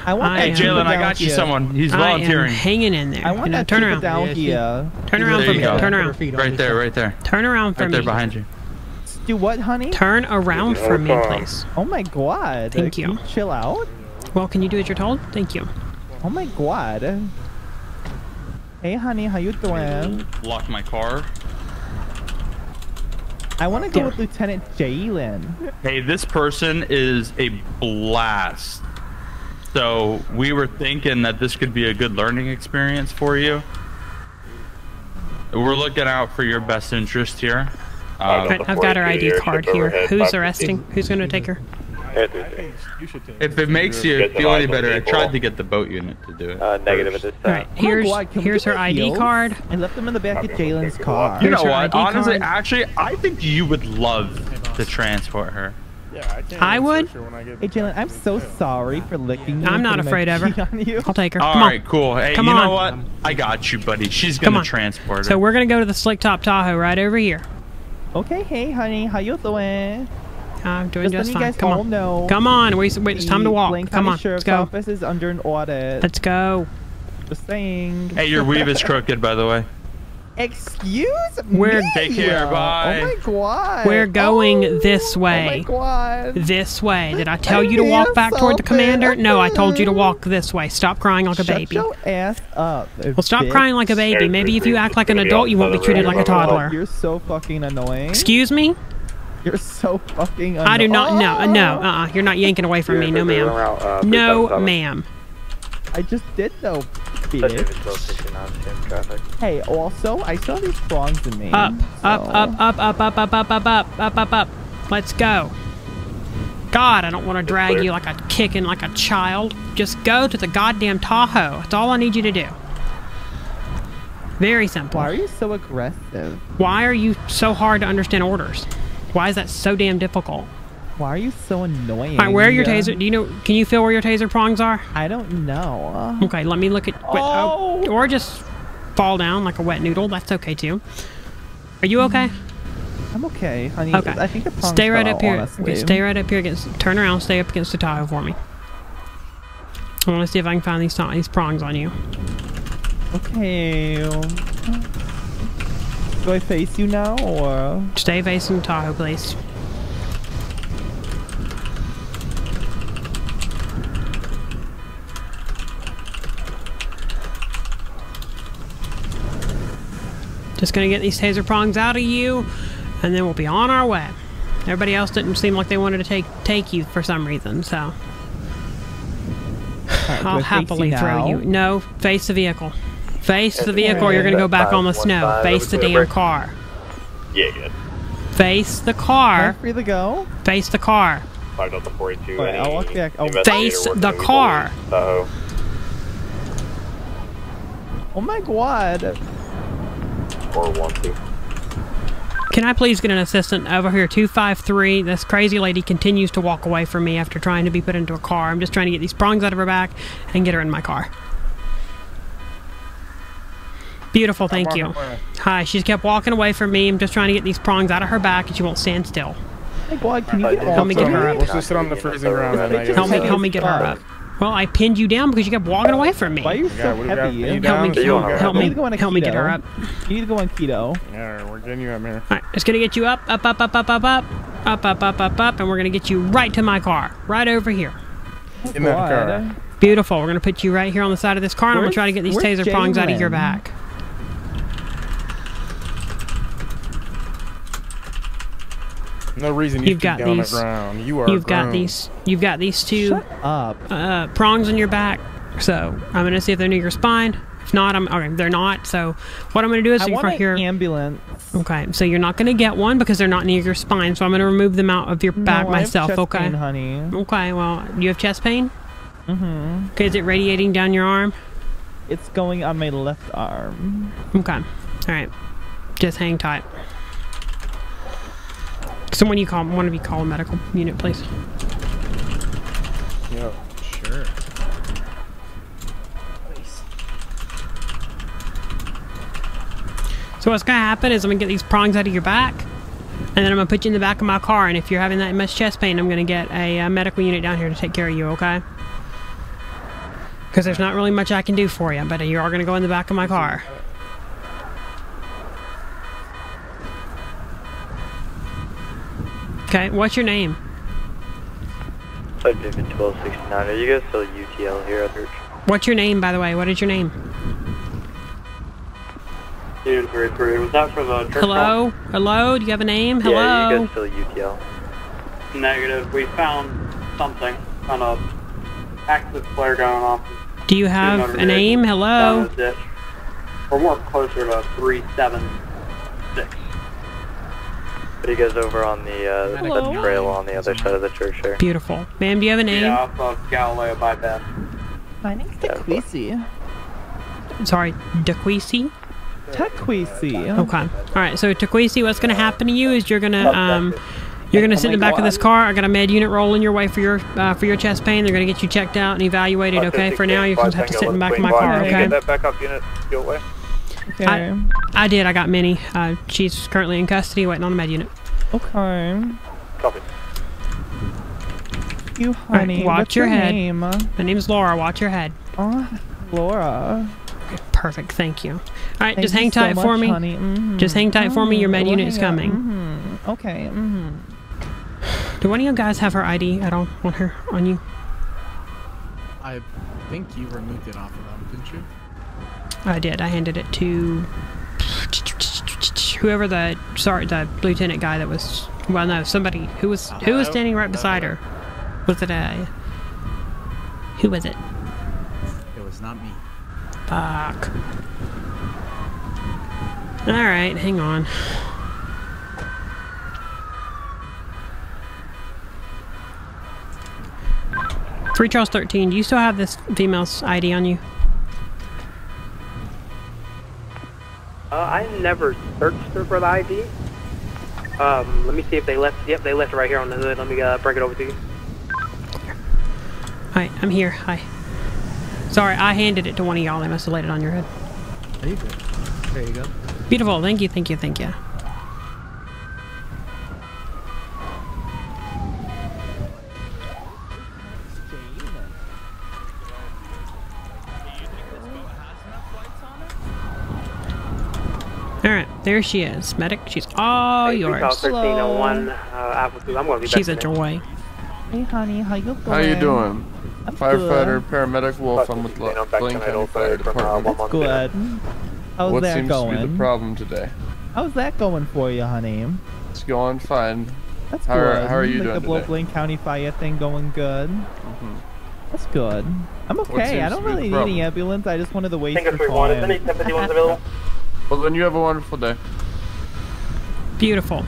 I want I that am- Jalen, I got you someone. He's volunteering. I am hanging in there. I want You know, that turn around. down Yeah, here. Turn around There for me. go. Turn around. Right there, right there. Turn around for Right there behind you. Do what, honey? Turn around for me, please. Oh my god. Thank Can you. chill out? Well, can you do as you're told? Thank you. Oh my god. Hey, honey, how you doing? Lock my car. I want to go with Lieutenant Jalen. Hey, this person is a blast. So we were thinking that this could be a good learning experience for you. We're looking out for your best interest here. Uh, I've got her ID card here. Who's arresting? Who's gonna take her? If it makes you feel any better, I tried to get the boat unit to do it. Uh, negative at this time. Alright, here's Oh God, here's her ID heels? card. I left them in the back of Jalen's car. You Here's know what? ID Honestly, card. actually, I think you would love to transport her. Yeah, I can't. I would. search when I get Hey, Jalen, I'm so sorry for licking you. I'm not afraid of her. feet on you. I'll take her. All Come right, on. cool. Hey, Come you on. know what? I got you, buddy. She's gonna on. transport her. So we're gonna go to the Slick Top Tahoe right over here. Okay, hey, honey, how you doing? Uh, I'm doing Just just fine. Come on. know. Come on. Wait, wait, it's time to walk. Blaine Come County on. Let's go. Office is under an audit. Let's go. Just saying. Hey, your weave is crooked, by the way. Excuse We're- me. Take care, bye. Oh my god. We're going Oh, this way. Oh my god. This way. Did I tell I you to walk back toward the commander? No, I told you to walk this way. Stop crying like a Shut baby. your ass up. Well, stop bitch. crying like a baby. Maybe if you act like an adult, you won't be treated like a toddler. You're so fucking annoying. Excuse me? You're so fucking annoying. I do not. No, no. Uh, uh You're not yanking away from me. No, ma'am. uh, No, ma'am. I just did though, Hey, also, I saw these prongs in me. Up, up, up, up, up, up, up, up, up, up, up, up, up. Let's go. God, I don't want to drag you like a kicking like a child. Just go to the goddamn Tahoe. That's all I need you to do. Very simple. Why are you so aggressive? Why are you so hard to understand orders? Why is that so damn difficult? Why are you so annoying? All right, where are your taser? Do you know? Can you feel where your taser prongs are? I don't know. Okay, let me look at. Wait, oh, oh! or just fall down like a wet noodle. That's okay too. Are you okay? I'm okay, honey. Okay. I think the prongs Stay right up here. Okay, stay right up here against. Turn around. Stay up against the tile for me. I want to see if I can find these these prongs on you. Okay. Do I face you now, or...? Stay facing Tahoe, please. Just gonna get these taser prongs out of you, and then we'll be on our way. Everybody else didn't seem like they wanted to take take you for some reason, so... Right, I'll happily you throw you. No, face the vehicle. Face the vehicle. or You're gonna go back on the snow. Face the damn car. Yeah, good. Face the car. Free to go. Face the car. Five Delta 42. Wait, I'll walk back. Oh. I'll- Face the on car. Tahoe. Oh my god. Or one two. Can I please get an assistant over here? 253. This crazy lady continues to walk away from me after trying to be put into a car. I'm just trying to get these prongs out of her back and get her in my car. Beautiful, thank you. Hi, she's kept walking away from me. I'm just trying to get these prongs out of her back and she won't stand still. Oh my god, can you get Help me get her up. Let's just sit on the freezing ground and I guess. Help me, help me get her up. Well, I pinned you down because you kept walking away from me. Why are you so what do we got? heavy? Help down? me, So help, wanna- help me, need to go on a help me get her up. You need to go on keto. Yeah, we're getting you up here. All right, it's gonna get you up, up, up, up, up, up, up, up, up, up, up, up, and we're gonna get you right to my car, right over here. In that car. Beautiful. We're gonna put you right here on the side of this car, and I'm gonna try to get these taser prongs out of your back. No reason you You've got down these. the ground. You are You've got these. You've got these two up. uh, prongs in your back. So I'm gonna see if they're near your spine. If not, I'm okay. They're not. So what I'm gonna do is I if want right an here. ambulance. Okay, so you're not gonna get one because they're not near your spine. So I'm gonna remove them out of your back no, I have myself. chest okay. pain, honey. Okay. Well, you have chest pain. Mm-hmm. Okay. Is it radiating down your arm? It's going on my left arm. Okay. All right. Just hang tight. Someone you call one of you call a medical unit, please. Yeah, sure. So what's gonna happen is I'm gonna get these prongs out of your back, and then I'm gonna put you in the back of my car. And if you're having that much chest pain, I'm gonna get a, uh medical unit down here to take care of you. Okay? Because there's not really much I can do for you, but you are gonna go in the back of my car. Okay. What's your name? Subject in 1269. Are you guys still UTL here at Church? What's your name, by the way? What is your name? Unit 33. Was that for the church Hello? Hello? Do you have a name? Hello? Yeah, you guys still UTL. Negative. We found something. Found a active flare going off. Do you have a name? Hello? Down the ditch. We're more closer to 376. Are you guys over on the, uh, the trail on the other side of the church here? Beautiful. Ma'am, do you have a name? Yeah, off of Galileo by bypass. My name's Taquisi. Sorry, Daquisi? Taquisi. Okay. All right. So Taquisi, what's going to happen to you is you're going to um, you're going to sit in the back of this car. I got a med unit rolling your way for your uh, for your chest pain. They're going to get you checked out and evaluated. Okay. For now, you just have to sit in the back of my car. Okay. get that backup unit your way? I, I did. I got Minnie. Uh, she's currently in custody, waiting on a med unit. Okay. Copy. You, All right, honey. watch What's your, your head. name? My name's Laura. Watch your head. Oh, Laura. Perfect. Thank you. All right. Thank just you hang so tight for much, me. honey. Mhm. Just hang tight for me. Your med Mhm. unit is Hang on. coming. Mhm. Okay. Mm-hmm. Do one of you guys have her ID at all on her on you? I think you removed it off of them, didn't you? I did. I handed it to whoever the sorry the lieutenant guy that was well no somebody who was who was standing right beside her. Was it a who was it? It was not me. Fuck. All right, hang on. Free Charles 13, do you still have this female's ID on you? Uh, I never searched for the ID. Um, let me see if they left. Yep, they left it right here on the hood. Let me uh, bring it over to you. Hi, I'm here. Hi. Sorry, I handed it to one of y'all. They must have laid it on your head. There you go. There you go. Beautiful. Thank you, thank you, thank you. There she is. Medic, she's all Hey, yours. Call 1301 uh, I'm going to be She's a in minute. joy. Hey, honey. How you doing? How you doing? I'm Firefighter, good. paramedic Wolf. I'm with La- Blaine County Fire Department. Good. How's what that seems to be the problem today? How's that going for you, honey? It's going fine. That's how good. Are, how are you like doing the today? Blow Blaine County fire thing going good. Mhm. That's good. I'm okay. I don't really need problem? any ambulance. I just wanted to wait Think for if we wanted time. Any sympathy ones available. Well, then you have a wonderful day. Beautiful.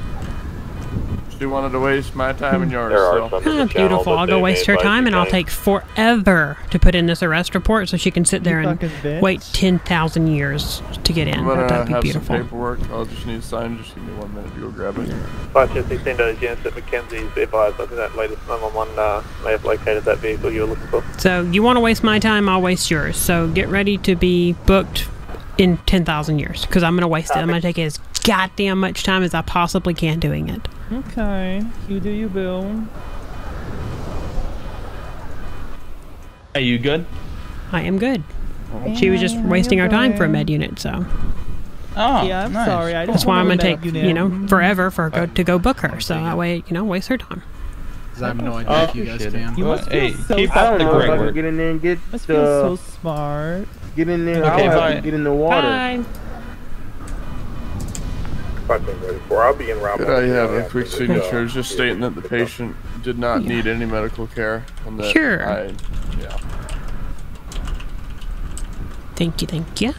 She wanted to waste my time and yours. So. some Ah, beautiful. I'll go waste her time you and I'll take forever to put in this arrest report so she can sit there and fucking bitch. wait 10,000 years to get in. I'm gonna That'd be have beautiful. some paperwork. I'll just need to sign. Just give me one minute to go grab it. Five two sixteen to units at Mackenzie's advised. I think that latest 911 uh, may have located that vehicle you were looking for. So you want to waste my time, I'll waste yours. So get ready to be booked in 10,000 years because I'm going to waste it. I'm going to take as goddamn much time as I possibly can doing it. Okay. You do you, Bill. Are you good? I am good. She was just wasting our time for a med unit, so Oh, yeah, I'm nice. sorry. I that's why I'm gonna take let you know know. forever for go to go book her. So that way you know waste her time. I have no Oh, idea if you guys can. You must Hey, feel so keep smart. up the great work. get in there and get must feel so smart. Get in there. Okay, I'll have bye. to get in the water. Bye. Five ten ready for. I'll be in round Could one. I have a quick signature just stating that the patient did not need any medical care and that Sure. I, yeah. Thank you, thank you.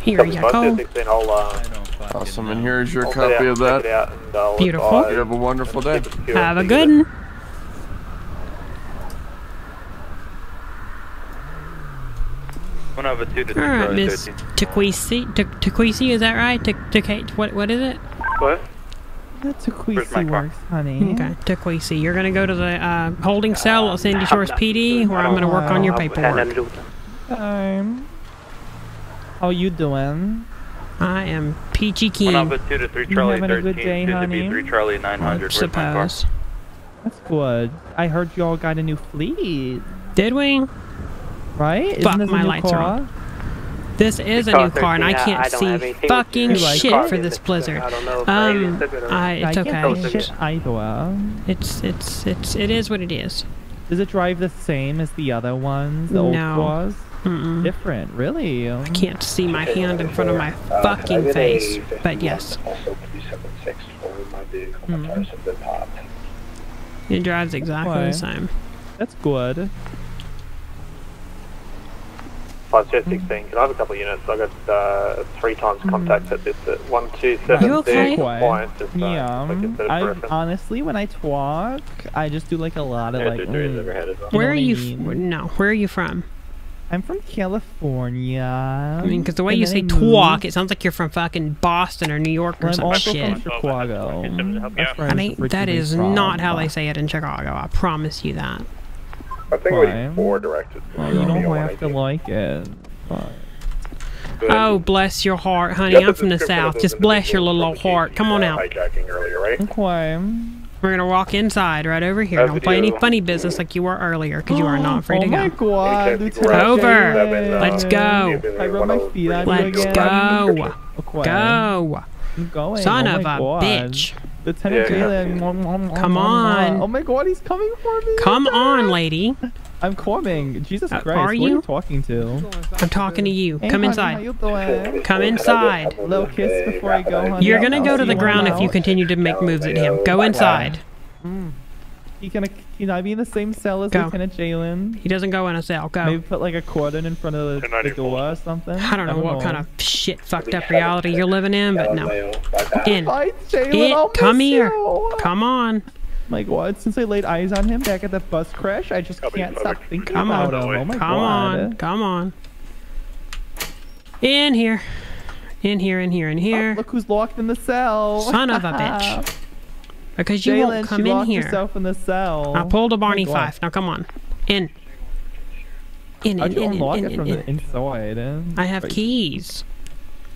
Here you Five two go. Sixteen. I'll uh, Awesome. And here's your I'll copy out, of that. and I'll Beautiful. advise You have a wonderful day. if it's secure Have a and take it good in. one. One over two to All three right, Charlie Miss 13. Taquisi. Taquisi, is that right? Taquisi, what what is it? What? That's a Where's my queasy car? works, honey. Okay, Taquisi. You're gonna go to the uh, holding cell at Sandy Shores PD, where I'm gonna work on your paperwork. Um, how you doing? I am peachy One keen. over two to three You Charlie having a good day, soon to honey? be three Charlie 900. I Where's my car? suppose. That's good. I heard y'all got a new fleet, Did we? right? Isn't Fuck, this a my new lights are car? on. This is a new car, and I can't see fucking shit for this blizzard. Um, I, it's I can't okay. see shit either. It's it's it's it is what it is. Does it drive the same as the other ones? The old cars? Mm-mm. Different, really. I can't see my hand in front of my fucking face, but yes, Also, please seven six for my vehicle. My tires have been popped. it drives exactly Why? the same. That's good. Five two sixteen. Can I have a couple of units? I got uh, three times contact at this at one two seven. You okay? Compliance. Just, uh, Yeah, like a bit of I honestly, when I talk, I just do like a lot of Yeah, like. mm, overhead as you know Where are what I you? mean? F- no, where are you from? I'm from California. I mean, because the way and you say I it sounds like you're from fucking Boston or New York or Well, I'm some also shit. from Chicago. That's I mean, that originally is from. not how they say it in Chicago. I promise you that. I think we Fine. need four directed. Well, you don't have to like it. But Oh, bless your heart, honey. I'm from the south. Just bless your little old heart. Come on uh, out. Hijacking earlier, right? okay. We're gonna walk inside right over here. Don't play any funny business like you were earlier, because you are not free oh to go. god, Anytime Lieutenant people are Over. seven, Let's go. I rub my feet on you Let's go. Okay. Go. I'm going. Son oh of a god. bitch. Lieutenant Yeah. Jalen. Come on. Oh my god, he's coming for me. Come on, lady. I'm coming. Jesus Uh, Christ. are Who are you? you talking to? I'm talking to you. Hey, Come honey, inside. Come inside. Little kiss before I go, honey. You're gonna go to the ground if you continue to make moves at him. Go inside. Mm. He can, can I be in the same cell as Go. Lieutenant Jalen? He doesn't go in a cell. Go. Maybe put like a cordon in front of the, the door or something. I don't know what kind of shit fucked up reality you're living in, but no. In. Hi, Jalen. It, come here. you. Come on. My God, since I laid eyes on him back at the bus crash, I just can't stop thinking Come about on. him. Oh my Come God. on. Come on. In here. In here, in here, in here. Look who's locked in the cell. Son of a bitch. Because you Jalen, won't come she in here. herself in the cell. I pulled a Oh Barney God. Fife. Now come on. In. In, How'd in, you in, in, unlock in, it in, from in. the inside? eh? I have Right. keys.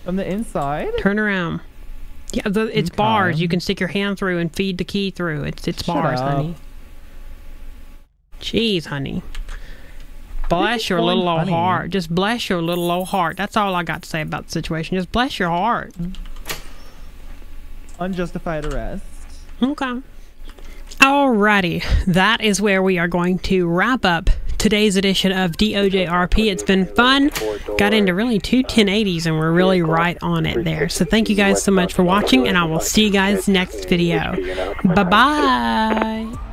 From the inside? Turn around. Yeah, the, it's Okay. bars. You can stick your hand through and feed the key through. It's it's Shut bars, up. honey. Jeez, honey. Bless your little old honey? heart. Just bless your little old heart. That's all I got to say about the situation. Just bless your heart. Unjustified arrest. Okay. Alrighty, that is where we are going to wrap up today's edition of DOJRP. It's been fun. Got into really two 1080s and we're really right on it there. So thank you guys so much for watching and I will see you guys next video. Bye bye.